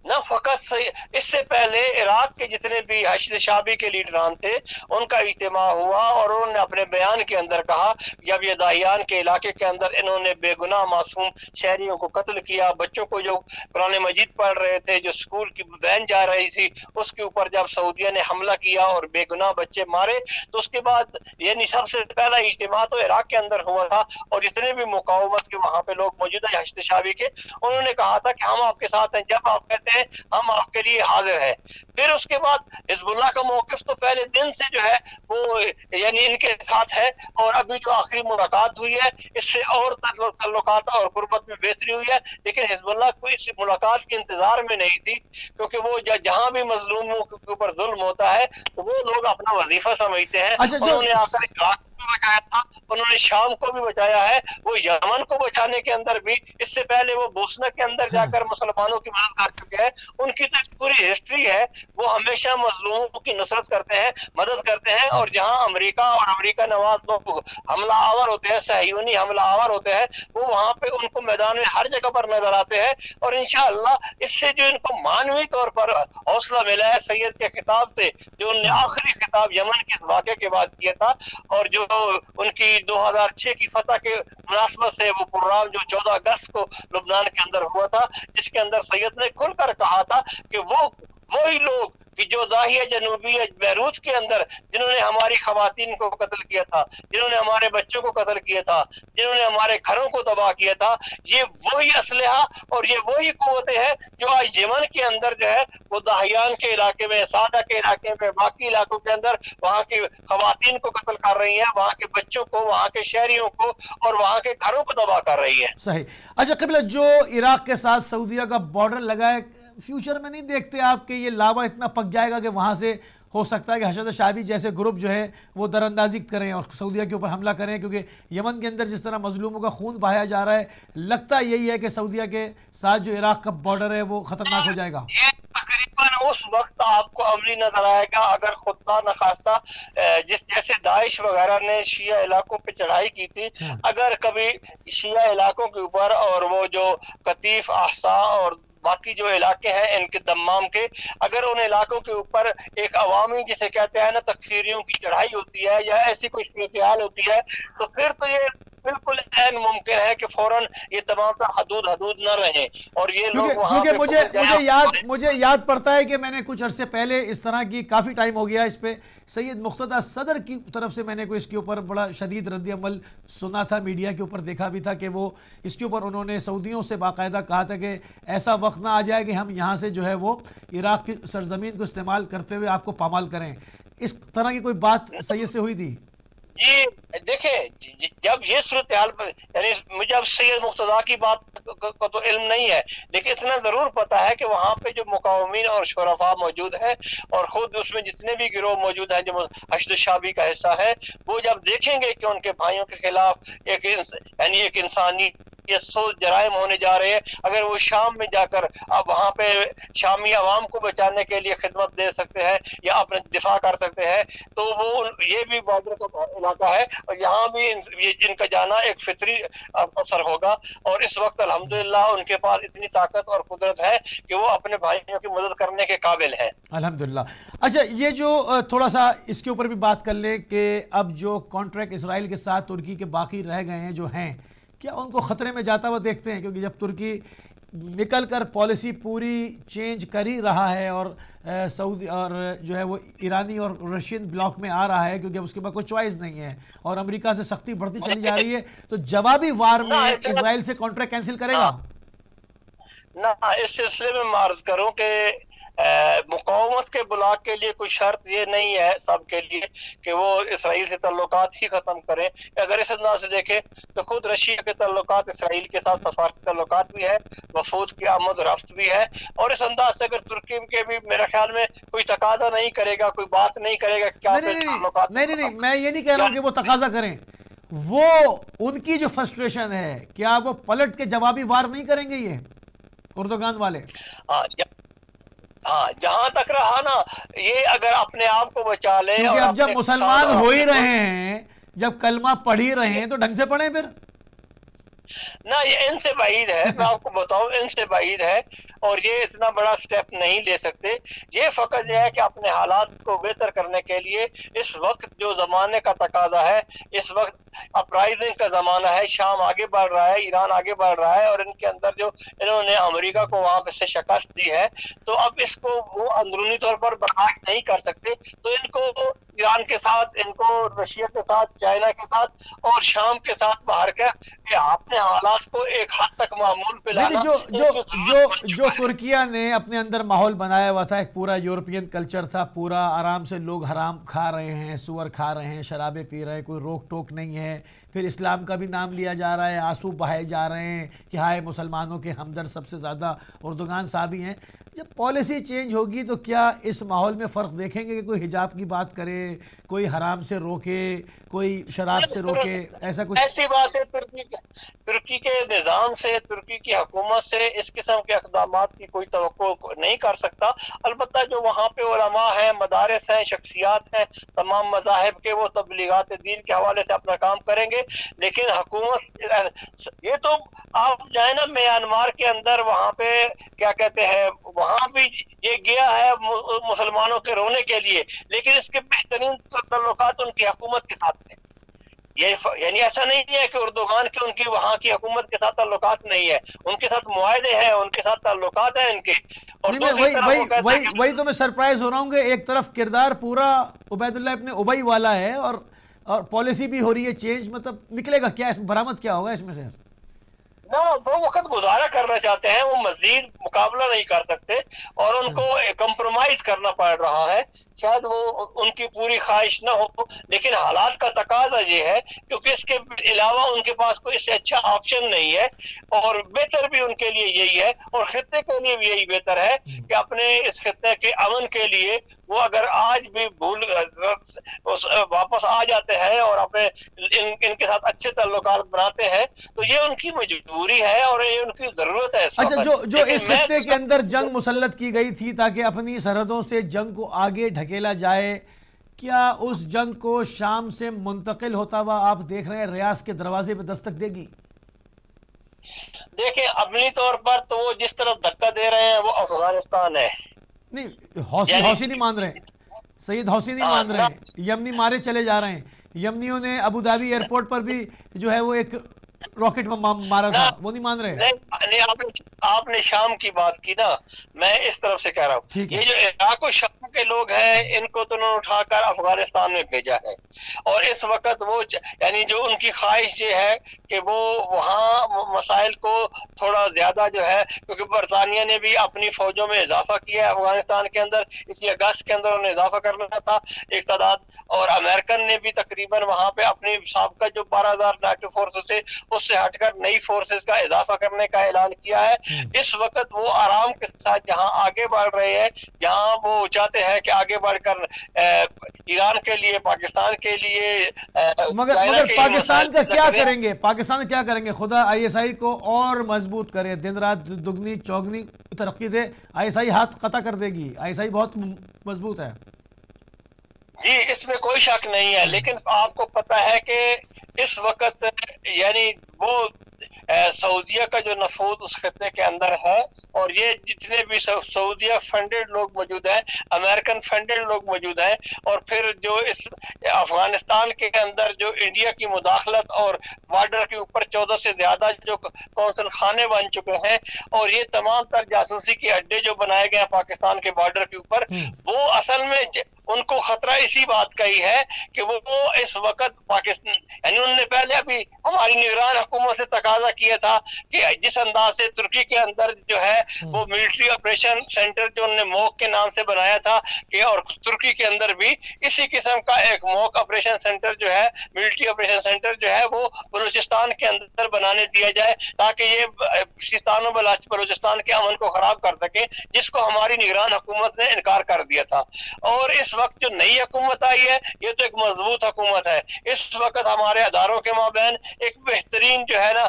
نہ فقط اس سے پہلے عراق کے جتنے بھی حشد شابی کے لیڈران تھے، ان کا اجتماع ہوا اور انہوں نے اپنے بیان کے اندر کہا، جب یہ داہیان کے علاقے کے اندر انہوں نے بے گناہ معصوم شہریوں کو قتل کیا، بچوں کو جو قرآن مجید پڑھ رہے تھے، جو سکول کی وین جا رہی تھی، اس کے اوپر جب سعودیہ نے حملہ کیا اور بے گناہ بچے مارے، تو اس کے بعد یعنی سب سے پہلا اجتماع تو عراق کے اندر ہوا تھا اور جتنے بھی مقاومت کے وہاں پہ لوگ موجود ہیں حشد شابی کے، انہوں نے کہا تھا کہ ہم آپ کے ساتھ ہیں، جب آپ کہتے ہیں ہیں ہم آپ کے لیے حاضر ہیں۔ پھر اس کے بعد حزب اللہ کا موقف تو پہلے دن سے جو ہے وہ یعنی ان کے ساتھ ہے اور ابھی جو آخری ملاقات ہوئی ہے اس سے اور تعلقات اور قربت میں بہتری ہوئی ہے۔ لیکن حزب اللہ کو اس ملاقات کے انتظار میں نہیں تھی کیونکہ وہ جہاں بھی مظلوموں کے اوپر ظلم ہوتا ہے وہ لوگ اپنا وظیفہ سمجھتے ہیں۔ اچھا، انہوں نے آ کر بچایا تھا، انہوں نے شام کو بھی بچایا ہے، وہ یمن کو بچانے کے اندر بھی، اس سے پہلے وہ بوسنا کے اندر جا کر مسلمانوں کی مدد کر چکے ہیں۔ ان کی تو پوری ہسٹری ہے، وہ ہمیشہ مظلوموں کی نصرت کرتے ہیں، مدد کرتے ہیں اور جہاں امریکہ اور امریکہ نواز لوگ حملہ آور ہوتے ہیں، صہیونی حملہ آور ہوتے ہیں، وہ وہاں پہ ان کو میدان میں ہر جگہ پر نظر آتے ہیں۔ اور انشاءاللہ اس سے جو ان کو مانوی طور پر حوصلہ ملا ہے، سید کے خطاب سے، جو ان نے آخری خطاب یمن کے اس واقعے کے بعد کیا تھا۔ اور جو ان کی دو ہزار چھ کی فتح کے مناسبت سے وہ پروگرام جو چودہ اگست کو لبنان کے اندر ہوا تھا، جس کے اندر سید نے کھل کر کہا تھا کہ وہ وہی لوگ کہ جو داہیہ جنوبی بیروت کے اندر جنہوں نے ہماری خواتین کو قتل کیا تھا، جنہوں نے ہمارے بچوں کو قتل کیا تھا، جنہوں نے ہمارے گھروں کو تباہ کیا تھا، یہ وہی اسلحہ اور یہ وہی قوتیں ہیں جو آج یمن کے اندر جو ہے، وہ داہیان کے علاقے میں، سادہ کے علاقے میں، باقی علاقوں کے اندر وہاں کی خواتین کو قتل کر رہی ہیں، وہاں کے بچوں کو، وہاں کے شہریوں کو اور وہاں کے گھروں کو تباہ کر رہی ہے صحیح۔ اچھا قبلہ جو عراق کے ساتھ سعودیہ کا بارڈر لگا ہے فیوچر میں نہیں دیکھتے آپ کہ یہ لاوا اتنا پک جائے گا کہ وہاں سے ہو سکتا ہے کہ حشد شابی جیسے گروپ جو ہے وہ در اندازی کریں اور سعودیہ کے اوپر حملہ کریں کیونکہ یمن کے اندر جس طرح مظلوموں کا خون بہایا جا رہا ہے لگتا یہی ہے کہ سعودیہ کے ساتھ جو عراق کا بارڈر ہے وہ خطرناک ہو جائے گا تقریباً اس وقت آپ کو عملی نظر آئے گا اگر خطہ نخواستہ جس جیسے داعش وغیرہ نے شیعہ علاقوں پہ چڑھائی کی تھی ہاں۔ اگر کبھی شیعہ علاقوں کے اوپر اور وہ جو قطیف احسا اور باقی جو علاقے ہیں ان کے دمام کے، اگر ان علاقوں کے اوپر ایک عوامی جسے کہتے ہیں نا، تکفیریوں کی چڑھائی ہوتی ہے یا ایسی کوئی صورتحال ہوتی ہے، تو پھر تو یہ بالکل این ممکن ہے کہ فوراً یہ تمام حدود حدود نہ رہیں اور یہ لوگ وہاں کیونکہ مجھے مجھے یاد مجھے یاد پڑتا ہے کہ میں نے کچھ عرصے پہلے اس طرح کی کافی ٹائم ہو گیا اس پہ۔ سید مختدہ صدر کی طرف سے میں نے کوئی اس کے اوپر بڑا شدید رد عمل سنا تھا میڈیا کے اوپر دیکھا بھی تھا کہ وہ اس کے اوپر انہوں نے سعودیوں سے باقاعدہ کہا تھا کہ ایسا وقت نہ آ جائے کہ ہم یہاں سے جو ہے وہ عراق کی سرزمین کو استعمال کرتے ہوئے آپ کو پامال کریں۔ اس طرح کی کوئی بات سید سے ہوئی تھی؟ جی دیکھیں جی، جی، جب یہ صورتحال یعنی مجھے اب سید مقتدا کی بات کو تو علم نہیں ہے، لیکن اتنا ضرور پتا ہے کہ وہاں پہ جو مقامین اور شرفا موجود ہیں اور خود اس میں جتنے بھی گروہ موجود ہیں، جو حشد شابی کا حصہ ہے، وہ جب دیکھیں گے کہ ان کے بھائیوں کے خلاف ایک یعنی ایک انسانی سو جرائم ہونے جا رہے ہیں۔ اگر وہ شام میں جا کر اب وہاں پہ شامی عوام کو بچانے کے لیے خدمت دے سکتے ہیں یا اپنے دفاع کر سکتے ہیں، تو وہ یہ بھی بارڈر کا علاقہ ہے۔ اور یہاں بھی ان کا جانا ایک فطری اثر ہوگا۔ اور اس وقت الحمدللہ ان کے پاس اتنی طاقت اور قدرت ہے کہ وہ اپنے بھائیوں کی مدد کرنے کے قابل ہیں۔ الحمدللہ۔ اچھا یہ جو تھوڑا سا اس کے اوپر بھی بات کر لیں کہ اب جو کانٹریکٹ اسرائیل کے ساتھ ترکی کے باقی رہ گئے ہیں، جو ہیں کیا ان کو خطرے میں جاتا ہوا دیکھتے ہیں؟ کیونکہ جب ترکی نکل کر پالیسی پوری چینج کر ہی رہا ہے اور سعودی اور جو ہے وہ ایرانی اور رشین بلاک میں آ رہا ہے کیونکہ اس کے بعد کوئی چوائس نہیں ہے اور امریکہ سے سختی بڑھتی چلی جا رہی ہے تو جوابی وار میں اسرائیل سے کانٹریکٹ کینسل کرے گا؟ نہ اس سلسلے میں معرض کروں کہ مقاومت کے بلاک کے لیے کوئی شرط یہ نہیں ہے سب کے لیے کہ وہ اسرائیل سے تعلقات ہی ختم کریں۔ اگر اس انداز سے دیکھیں تو خود رشیا کے تعلقات اسرائیل کے ساتھ سفارتی تعلقات بھی ہے وفود کی آمد رفت بھی ہے۔ اور اس انداز سے اگر ترکی کے بھی میرے خیال میں کوئی تقاضا نہیں کرے گا کوئی بات نہیں کرے گا کیا نہیں نہیں میں یہ نہیں کہہ رہا ہوں کہ وہ تقاضا کریں۔ وہ ان کی جو فرسٹریشن ہے کیا وہ پلٹ کے جوابی وار نہیں کریں گے یہ اردوگان والے؟ ہاں ہاں جہاں تک رہا نا یہ اگر اپنے آپ کو بچا لے اب جب مسلمان ہو ہی رہے ہیں جب کلمہ پڑھ ہی رہے ہیں تو ڈھنگ سے پڑھیں پھر۔ نہ یہ ان سے بعید ہے میں آپ کو بتاؤں ان سے بعید ہے اور یہ اتنا بڑا سٹیپ نہیں لے سکتے۔ یہ فقط یہ ہے کہ اپنے حالات کو بہتر کرنے کے لیے اس وقت جو زمانے کا تقاضا ہے اس وقت اپرائزنگ کا زمانہ ہے شام آگے بڑھ رہا ہے ایران آگے بڑھ رہا ہے اور ان کے اندر جو انہوں نے امریکہ کو وہاں پہ سے شکست دی ہے تو اب اس کو وہ اندرونی طور پر برداشت نہیں کر سکتے۔ تو ان کو ایران کے ساتھ ان کو رشیا کے ساتھ چائنا کے ساتھ اور شام کے ساتھ باہر کے اپنے حالات کو ایک حد تک معمول پہ لانا۔ جو جو جو جو ترکیہ نے اپنے اندر ماحول بنایا ہوا تھا ایک پورا یورپین کلچر تھا پورا آرام سے لوگ حرام کھا رہے ہیں سور کھا رہے ہیں شرابیں پی رہے ہیں کوئی روک ٹوک نہیں ہے۔ Yeah. پھر اسلام کا بھی نام لیا جا رہا ہے، آنسو بہائے جا رہے ہیں کہ ہائے مسلمانوں کے ہمدرد سب سے زیادہ اردوگان صاحب ہی ہیں۔ جب پالیسی چینج ہوگی تو کیا اس ماحول میں فرق دیکھیں گے کہ کوئی حجاب کی بات کرے، کوئی حرام سے روکے، کوئی شراب سے روکے، ایسا کچھ؟ ایسی بات ہے، ترکی ترکی کے نظام سے، ترکی کی حکومت سے اس قسم کے اقدامات کی کوئی توقع نہیں کر سکتا۔ البتہ جو وہاں پہ علماء ہیں، مدارس ہیں، شخصیات ہیں، تمام مذاہب کے وہ تبلیغات دین کے حوالے سے اپنا کام کریں گے۔ لیکن حکومت یہ تو آپ جائیں نا میانمار کے اندر وہاں پہ کیا کہتے ہیں وہاں بھی یہ گیا ہے مسلمانوں کے رونے کے لیے لیکن اس کے بہترین تعلقات ان کی حکومت کے ساتھ ہیں۔ یعنی ایسا نہیں ہے کہ اردوغان کے ان کی وہاں کی حکومت کے ساتھ تعلقات نہیں ہے۔ ان کے ساتھ معاہدے ہیں ان کے ساتھ تعلقات ہیں ان کے۔ اور وہی تو میں سرپرائز ہو رہا ہوں کہ ایک طرف کردار پورا عبید اللہ ابن ابئی والا ہے اور اور پالیسی بھی ہو رہی ہے چینج مطلب نکلے گا کیا؟ اس میں برآمد کیا ہوگا اس میں سے؟ نہ، وہ وقت گزارا کرنا چاہتے ہیں، وہ مزید مقابلہ نہیں کر سکتے اور ان کو کمپرومائز کرنا پڑ رہا ہے۔ شاید وہ ان کی پوری خواہش نہ ہو، لیکن حالات کا تقاضا یہ ہے، کیونکہ اس کے علاوہ ان کے پاس کوئی اس سے اچھا آپشن نہیں ہے۔ اور بہتر بھی ان کے لیے یہی ہے، اور خطے کے لیے بھی یہی بہتر ہے کہ اپنے اس خطے کے امن کے لیے وہ اگر آج بھی بھول واپس آ جاتے ہیں اور اپنے ان کے ساتھ اچھے تعلقات بناتے ہیں تو یہ ان کی مجبوری ہے اور یہ ان کی ضرورت ہے اچھا جو جو اس خطے کے اندر جنگ مسلط کی گئی تھی تاکہ اپنی سرحدوں سے جنگ کو آگے دھکیلا جائے کیا اس جنگ کو شام سے منتقل ہوتا ہوا آپ دیکھ رہے ہیں ریاض کے دروازے پہ دستک دے گی؟ دیکھیں عملی طور پر تو وہ جس طرف دھکا دے رہے ہیں وہ افغانستان ہے۔ نہیں حوثی یعنی حوثی نہیں مان رہے۔ سید حوثی نہیں مان رہے۔ یمنی مارے چلے جا رہے ہیں۔ یمنیوں نے ابو دھابی ایئرپورٹ پر بھی جو ہے وہ ایک راکٹ مارا تھا۔ وہ نہیں مان رہے۔ آپ نے شام کی بات کی نا۔ میں اس طرف سے کہہ رہا ہوں۔ یہ جو عراق و شام کے لوگ ہیں ان کو تو انہوں نے اٹھا کر افغانستان میں بھیجا ہے۔ اور اس وقت وہ یعنی جو ان کی خواہش یہ ہے کہ وہ وہاں مسائل کو تھوڑا زیادہ جو ہے کیونکہ برطانیہ نے بھی اپنی فوجوں میں اضافہ کیا ہے افغانستان کے اندر۔ اسی اگست کے اندر انہیں اضافہ کرنا تھا ایک تعداد اور امریکن نے بھی تقریباً وہاں پہ اپنی سابقہ جو بارہ ہزار نیٹو فورسز سے اس سے ہٹ کر نئی فورسز کا اضافہ کرنے کا اعلان کیا ہے۔ اس وقت وہ آرام کے ساتھ جہاں آگے بڑھ رہے ہیں جہاں وہ چاہتے ہیں کہ آگے بڑھ کر ایران کے لیے پاکستان کے لیے مگر مگر پاکستان کا کیا کریں گے؟ پاکستان کیا کریں گے؟ خدا آئی ایس آئی کو اور مضبوط کرے دن رات دگنی چوگنی ترقی دے۔ آئی ایس آئی ہاتھ قطع کر دے گی۔ آئی ایس آئی بہت مضبوط ہے۔ جی اس میں کوئی شک نہیں ہے لیکن آپ کو پتا ہے کہ اس وقت یعنی وہ سعودیہ کا جو نفوذ اس خطے کے اندر ہے اور یہ جتنے بھی سعودیہ فنڈڈ لوگ موجود ہیں امریکن فنڈڈ لوگ موجود ہیں اور پھر جو اس افغانستان کے اندر جو انڈیا کی مداخلت اور بارڈر کے اوپر چودہ سے زیادہ جو کونسل خانے بن چکے ہیں اور یہ تمام تر جاسوسی کے اڈے جو بنائے گئے ہیں پاکستان کے بارڈر کے اوپر وہ اصل میں ان کو خطرہ اسی بات کا ہی ہے کہ وہ اس وقت پاکستان یعنی انہوں نے پہلے ابھی ہماری نگران حکومت سے تقاضا کیا تھا کہ جس انداز سے ترکی کے اندر جو ہے وہ ملٹری آپریشن سینٹر جو انہوں نے موک کے نام سے بنایا تھا کہ اور ترکی کے اندر بھی اسی قسم کا ایک موک آپریشن سینٹر جو ہے ملٹری آپریشن سینٹر جو ہے وہ بلوچستان کے اندر بنانے دیا جائے تاکہ یہ سیستان و بلوچستان کے امن کو خراب کر سکے جس کو ہماری نگران حکومت نے انکار کر دیا تھا۔ اور اس وقت جو نئی حکومت آئی ہے، یہ تو ایک مضبوط حکومت ہے۔ اس وقت ہمارے اداروں کے مابین ایک بہترین جو ہے نا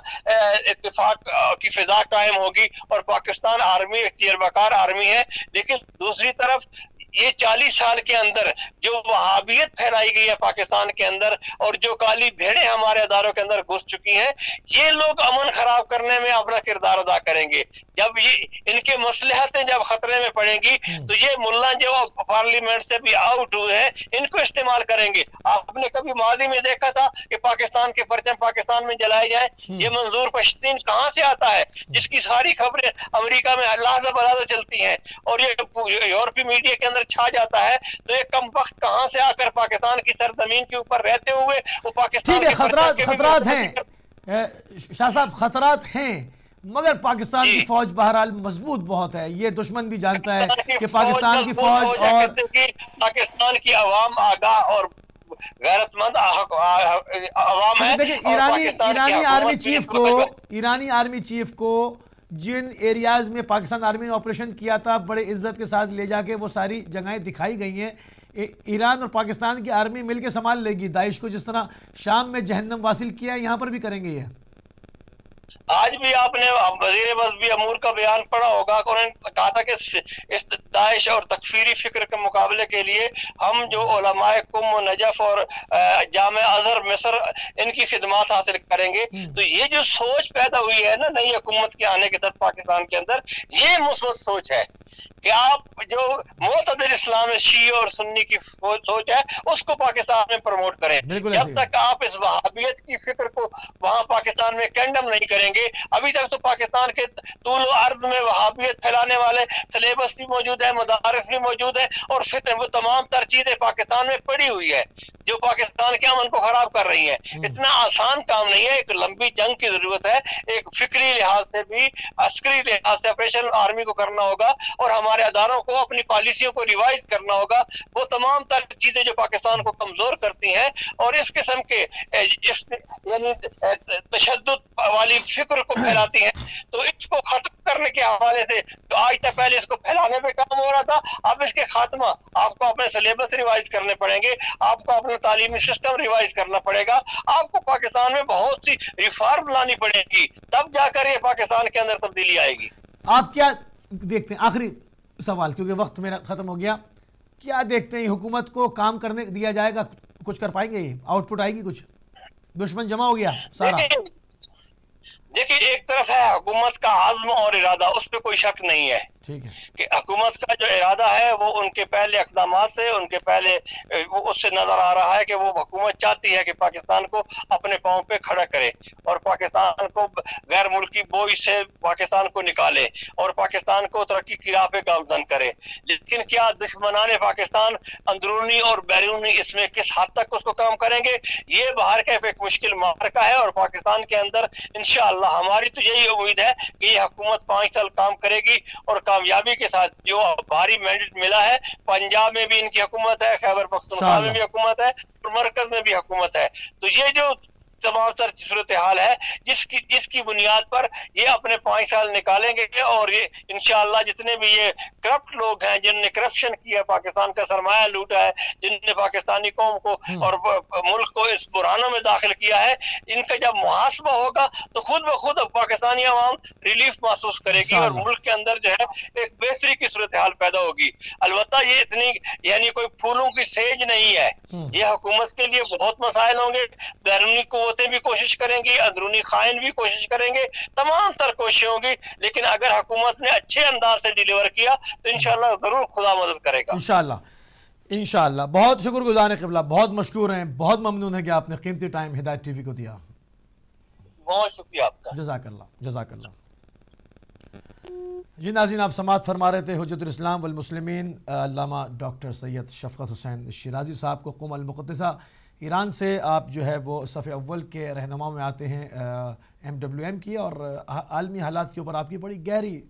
اتفاق کی فضا قائم ہوگی اور پاکستان آرمی، اختیار بکار آرمی ہے۔ لیکن دوسری طرف یہ چالیس سال کے اندر جو وہابیت پھیلائی گئی ہے پاکستان کے اندر اور جو کالی بھیڑے ہمارے اداروں کے اندر گھس چکی ہیں یہ لوگ امن خراب کرنے میں اپنا کردار ادا کریں گے۔ جب یہ ان کے مسلحتیں جب خطرے میں پڑیں گی تو یہ ملا جو پارلیمنٹ سے بھی آؤٹ ہوئے ہیں ان کو استعمال کریں گے۔ آپ نے کبھی ماضی میں دیکھا تھا کہ پاکستان کے پرچم پاکستان میں جلائے جائیں یہ منظور پشتین کہاں سے آتا ہے؟ جس کی ساری خبریں امریکہ میں اللہ سے چلتی ہیں اور یہ یورپی میڈیا کے اندر چھا جاتا ہے تو ایک کم وقت کہاں سے آ کر پاکستان کی سرزمین کے اوپر رہتے ہوئے وہ پاکستان ہے خطرات خطرات ہیں۔ شاہ صاحب خطرات ہیں مگر پاکستان کی جی۔ فوج بہرحال مضبوط بہت ہے۔ یہ دشمن بھی جانتا ہے کہ پاکستان کی فوج اور پاکستان کی عوام آگاہ اور غیرت مند عوام ہے ایرانی ایرانی آرمی چیف کو ایرانی آرمی چیف کو جن ایریاز میں پاکستان آرمی نے آپریشن کیا تھا، بڑے عزت کے ساتھ لے جا کے وہ ساری جگہیں دکھائی گئی ہیں۔ ایران اور پاکستان کی آرمی مل کے سنبھال لے گی۔ داعش کو جس طرح شام میں جہنم واصل کیا ہے یہاں پر بھی کریں گے یہ۔ آج بھی آپ نے وزیر مذہبی امور کا بیان پڑھا ہوگا انہوں نے کہا تھا کہ اس داعش اور تکفیری فکر کے مقابلے کے لیے ہم جو علماء کم و نجف اور جامع اظہر مصر ان کی خدمات حاصل کریں گے۔ تو یہ جو سوچ پیدا ہوئی ہے نا نئی حکومت کے آنے کے ساتھ پاکستان کے اندر یہ مثبت سوچ ہے کہ آپ جو معتدل اسلام شیعہ اور سنی کی سوچ ہے اس کو پاکستان میں پروموٹ کریں۔ جب تک آپ اس وہابیت کی فکر کو وہاں پاکستان میں کینڈم نہیں کریں گے ابھی تک تو پاکستان کے طول و عرض میں وہابیت پھیلانے والے سلیبس بھی موجود ہے مدارس بھی موجود ہے اور فتح وہ تمام تر چیزیں پاکستان میں پڑی ہوئی ہے جو پاکستان کے امن کو خراب کر رہی ہیں۔ اتنا آسان کام نہیں ہے ایک لمبی جنگ کی ضرورت ہے ایک فکری لحاظ سے بھی عسکری لحاظ سے آپریشن آرمی کو کرنا ہوگا اور ہمارے اداروں کو اپنی پالیسیوں کو ریوائز کرنا ہوگا۔ وہ تمام تر چیزیں جو پاکستان کو کمزور کرتی ہیں اور اس قسم کے یعنی تشدد والی فکر کو پھیلاتی ہیں۔ تو اس کو ختم کرنے کے حوالے سے تو آج تک پہلے اس کو پھیلانے پہ کام ہو رہا تھا اب اس کے خاتمہ آپ کو اپنے سلیبس ریوائز کرنے پڑیں گے آپ کو اپنا تعلیمی سسٹم ریوائز کرنا پڑے گا۔ آپ کو پاکستان میں بہت سی ریفارم لانی پڑے گی۔ تب جا کر یہ پاکستان کے اندر تبدیلی آئے گی۔ آپ کیا دیکھتے ہیں؟ آخری سوال کیونکہ وقت میرا ختم ہو گیا۔ کیا دیکھتے ہیں؟ حکومت کو کام کرنے دیا جائے گا؟ کچھ کر پائیں گے؟ آؤٹ پٹ آئے گی کچھ؟ دشمن جمع ہو گیا سارا۔ دیکھیے، ایک طرف ہے حکومت کا عزم اور ارادہ، اس پہ کوئی شک نہیں ہے۔ کہ حکومت کا جو ارادہ ہے وہ ان کے پہلے اقدامات سے، ان کے پہلے اس سے نظر آ رہا ہے کہ وہ حکومت چاہتی ہے کہ پاکستان کو اپنے پاؤں پہ کھڑا کرے اور پاکستان کو غیر ملکی بوئی سے پاکستان کو نکالے اور پاکستان کو ترقی کی راہ پہ گامزن کرے۔ لیکن کیا دشمنان پاکستان اندرونی اور بیرونی اس میں کس حد تک اس کو کام کریں گے؟ یہ باہر کا ایک مشکل مارکا ہے اور پاکستان کے اندر انشاءاللہ ہماری تو یہی امید ہے کہ یہ حکومت پانچ سال کام کرے گی اور کام کامیابی کے ساتھ جو بھاری مینڈٹ ملا ہے پنجاب میں بھی ان کی حکومت ہے خیبر پختونخوا میں بھی حکومت ہے اور مرکز میں بھی حکومت ہے۔ تو یہ جو تمام تر صورتحال ہے جس کی جس کی بنیاد پر یہ اپنے پانچ سال نکالیں گے اور یہ انشاءاللہ جتنے بھی یہ کرپٹ لوگ ہیں جن نے کرپشن کیا پاکستان کا سرمایہ لوٹا ہے جن نے پاکستانی قوم کو اور ملک کو اس برانوں میں داخل کیا ہے ان کا جب محاسبہ ہوگا تو خود بخود پاکستانی عوام ریلیف محسوس کرے گی اور ملک کے اندر جو ہے ایک بہتری کی صورتحال پیدا ہوگی۔ البتہ یہ اتنی یعنی کوئی پھولوں کی سیج نہیں ہے۔ یہ حکومت کے لیے بہت مسائل ہوں گے۔ بیرونی قوتیں بھی کوشش کریں گی اندرونی خائن بھی کوشش کریں گے۔ تمام تر کوششیں ہوں گی لیکن اگر حکومت نے اچھے انداز سے ڈیلیور کیا تو انشاءاللہ ضرور خدا مدد کرے گا۔ انشاءاللہ انشاءاللہ۔ بہت شکر گزار قبلہ بہت مشکور ہیں بہت ممنون ہے کہ آپ نے قیمتی ٹائم ہدایت ٹی وی کو دیا۔ بہت شکریہ آپ کا۔ جزاک اللہ جزاک اللہ۔ جی ناظرین آپ سماعت فرما رہے تھے، حجت الاسلام والمسلمین علامہ ڈاکٹر سید شفقت حسین شیرازی صاحب کو قوم المقدسہ۔ ایران سے آپ جو ہے وہ صف اول کے رہنما میں آتے ہیں ایم ڈبلیو ایم کی اور عالمی حالات کے اوپر آپ کی بڑی گہری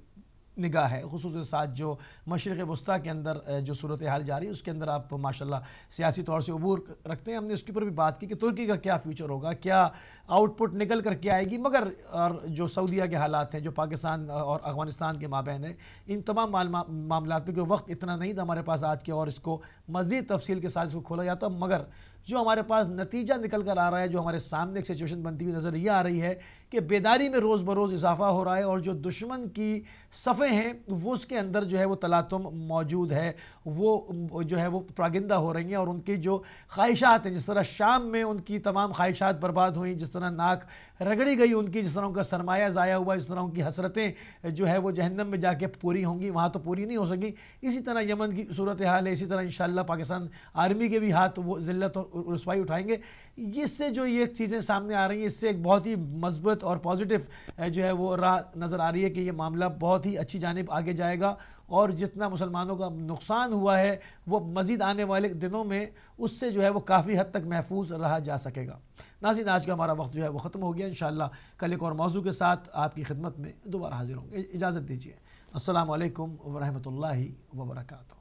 نگاہ ہے خصوصی ساتھ جو مشرق وسطیٰ کے اندر جو صورت حال جاری ہے، اس کے اندر آپ ماشاءاللہ سیاسی طور سے عبور رکھتے ہیں۔ ہم نے اس کے اوپر بھی بات کی کہ ترکی کا کیا فیوچر ہوگا، کیا آؤٹ پٹ نکل کر کے آئے گی۔ مگر، اور جو سعودیہ کے حالات ہیں، جو پاکستان اور افغانستان کے مابین ہیں، ان تمام معاملات پہ کہ وقت اتنا نہیں تھا ہمارے پاس آج کے، اور اس کو مزید تفصیل کے ساتھ اس کو کھولا جاتا۔ مگر جو ہمارے پاس نتیجہ نکل کر آ رہا ہے، جو ہمارے سامنے ایک سچویشن بنتی ہوئی نظر یہ آ رہی ہے کہ بیداری میں روز بروز اضافہ ہو رہا ہے اور جو دشمن کی صفحے ہیں، وہ اس کے اندر جو ہے وہ تلاتم موجود ہے۔ وہ جو ہے وہ پراگندہ ہو رہی ہیں اور ان کی جو خواہشات ہیں، جس طرح شام میں ان کی تمام خواہشات برباد ہوئیں، جس طرح ناک رگڑی گئی ان کی، جس طرح ان کا سرمایہ ضائع ہوا، جس طرح ان کی حسرتیں جو ہے وہ جہنم میں جا کے پوری ہوں گی، وہاں تو پوری نہیں ہو سکی اسی طرح یمن کی صورت حال ہے، اسی طرح انشاءاللہ پاکستان آرمی کے بھی ہاتھ وہ ذلت اور رسوائی اٹھائیں گے۔ اس سے جو یہ چیزیں سامنے آ رہی ہیں، اس سے ایک بہت ہی مثبت اور پازیٹیو جو ہے وہ راہ نظر آ رہی ہے کہ یہ معاملہ بہت ہی اچھی جانب آگے جائے گا۔ اور جتنا مسلمانوں کا نقصان ہوا ہے، وہ مزید آنے والے دنوں میں اس سے جو ہے وہ کافی حد تک محفوظ رہا جا سکے گا۔ ناظرین، آج کا ہمارا وقت جو ہے وہ ختم ہو گیا۔ انشاءاللہ کل ایک اور موضوع کے ساتھ آپ کی خدمت میں دوبارہ حاضر ہوں گے۔ اجازت دیجیے السلام علیکم ورحمۃ اللہ وبرکاتہ۔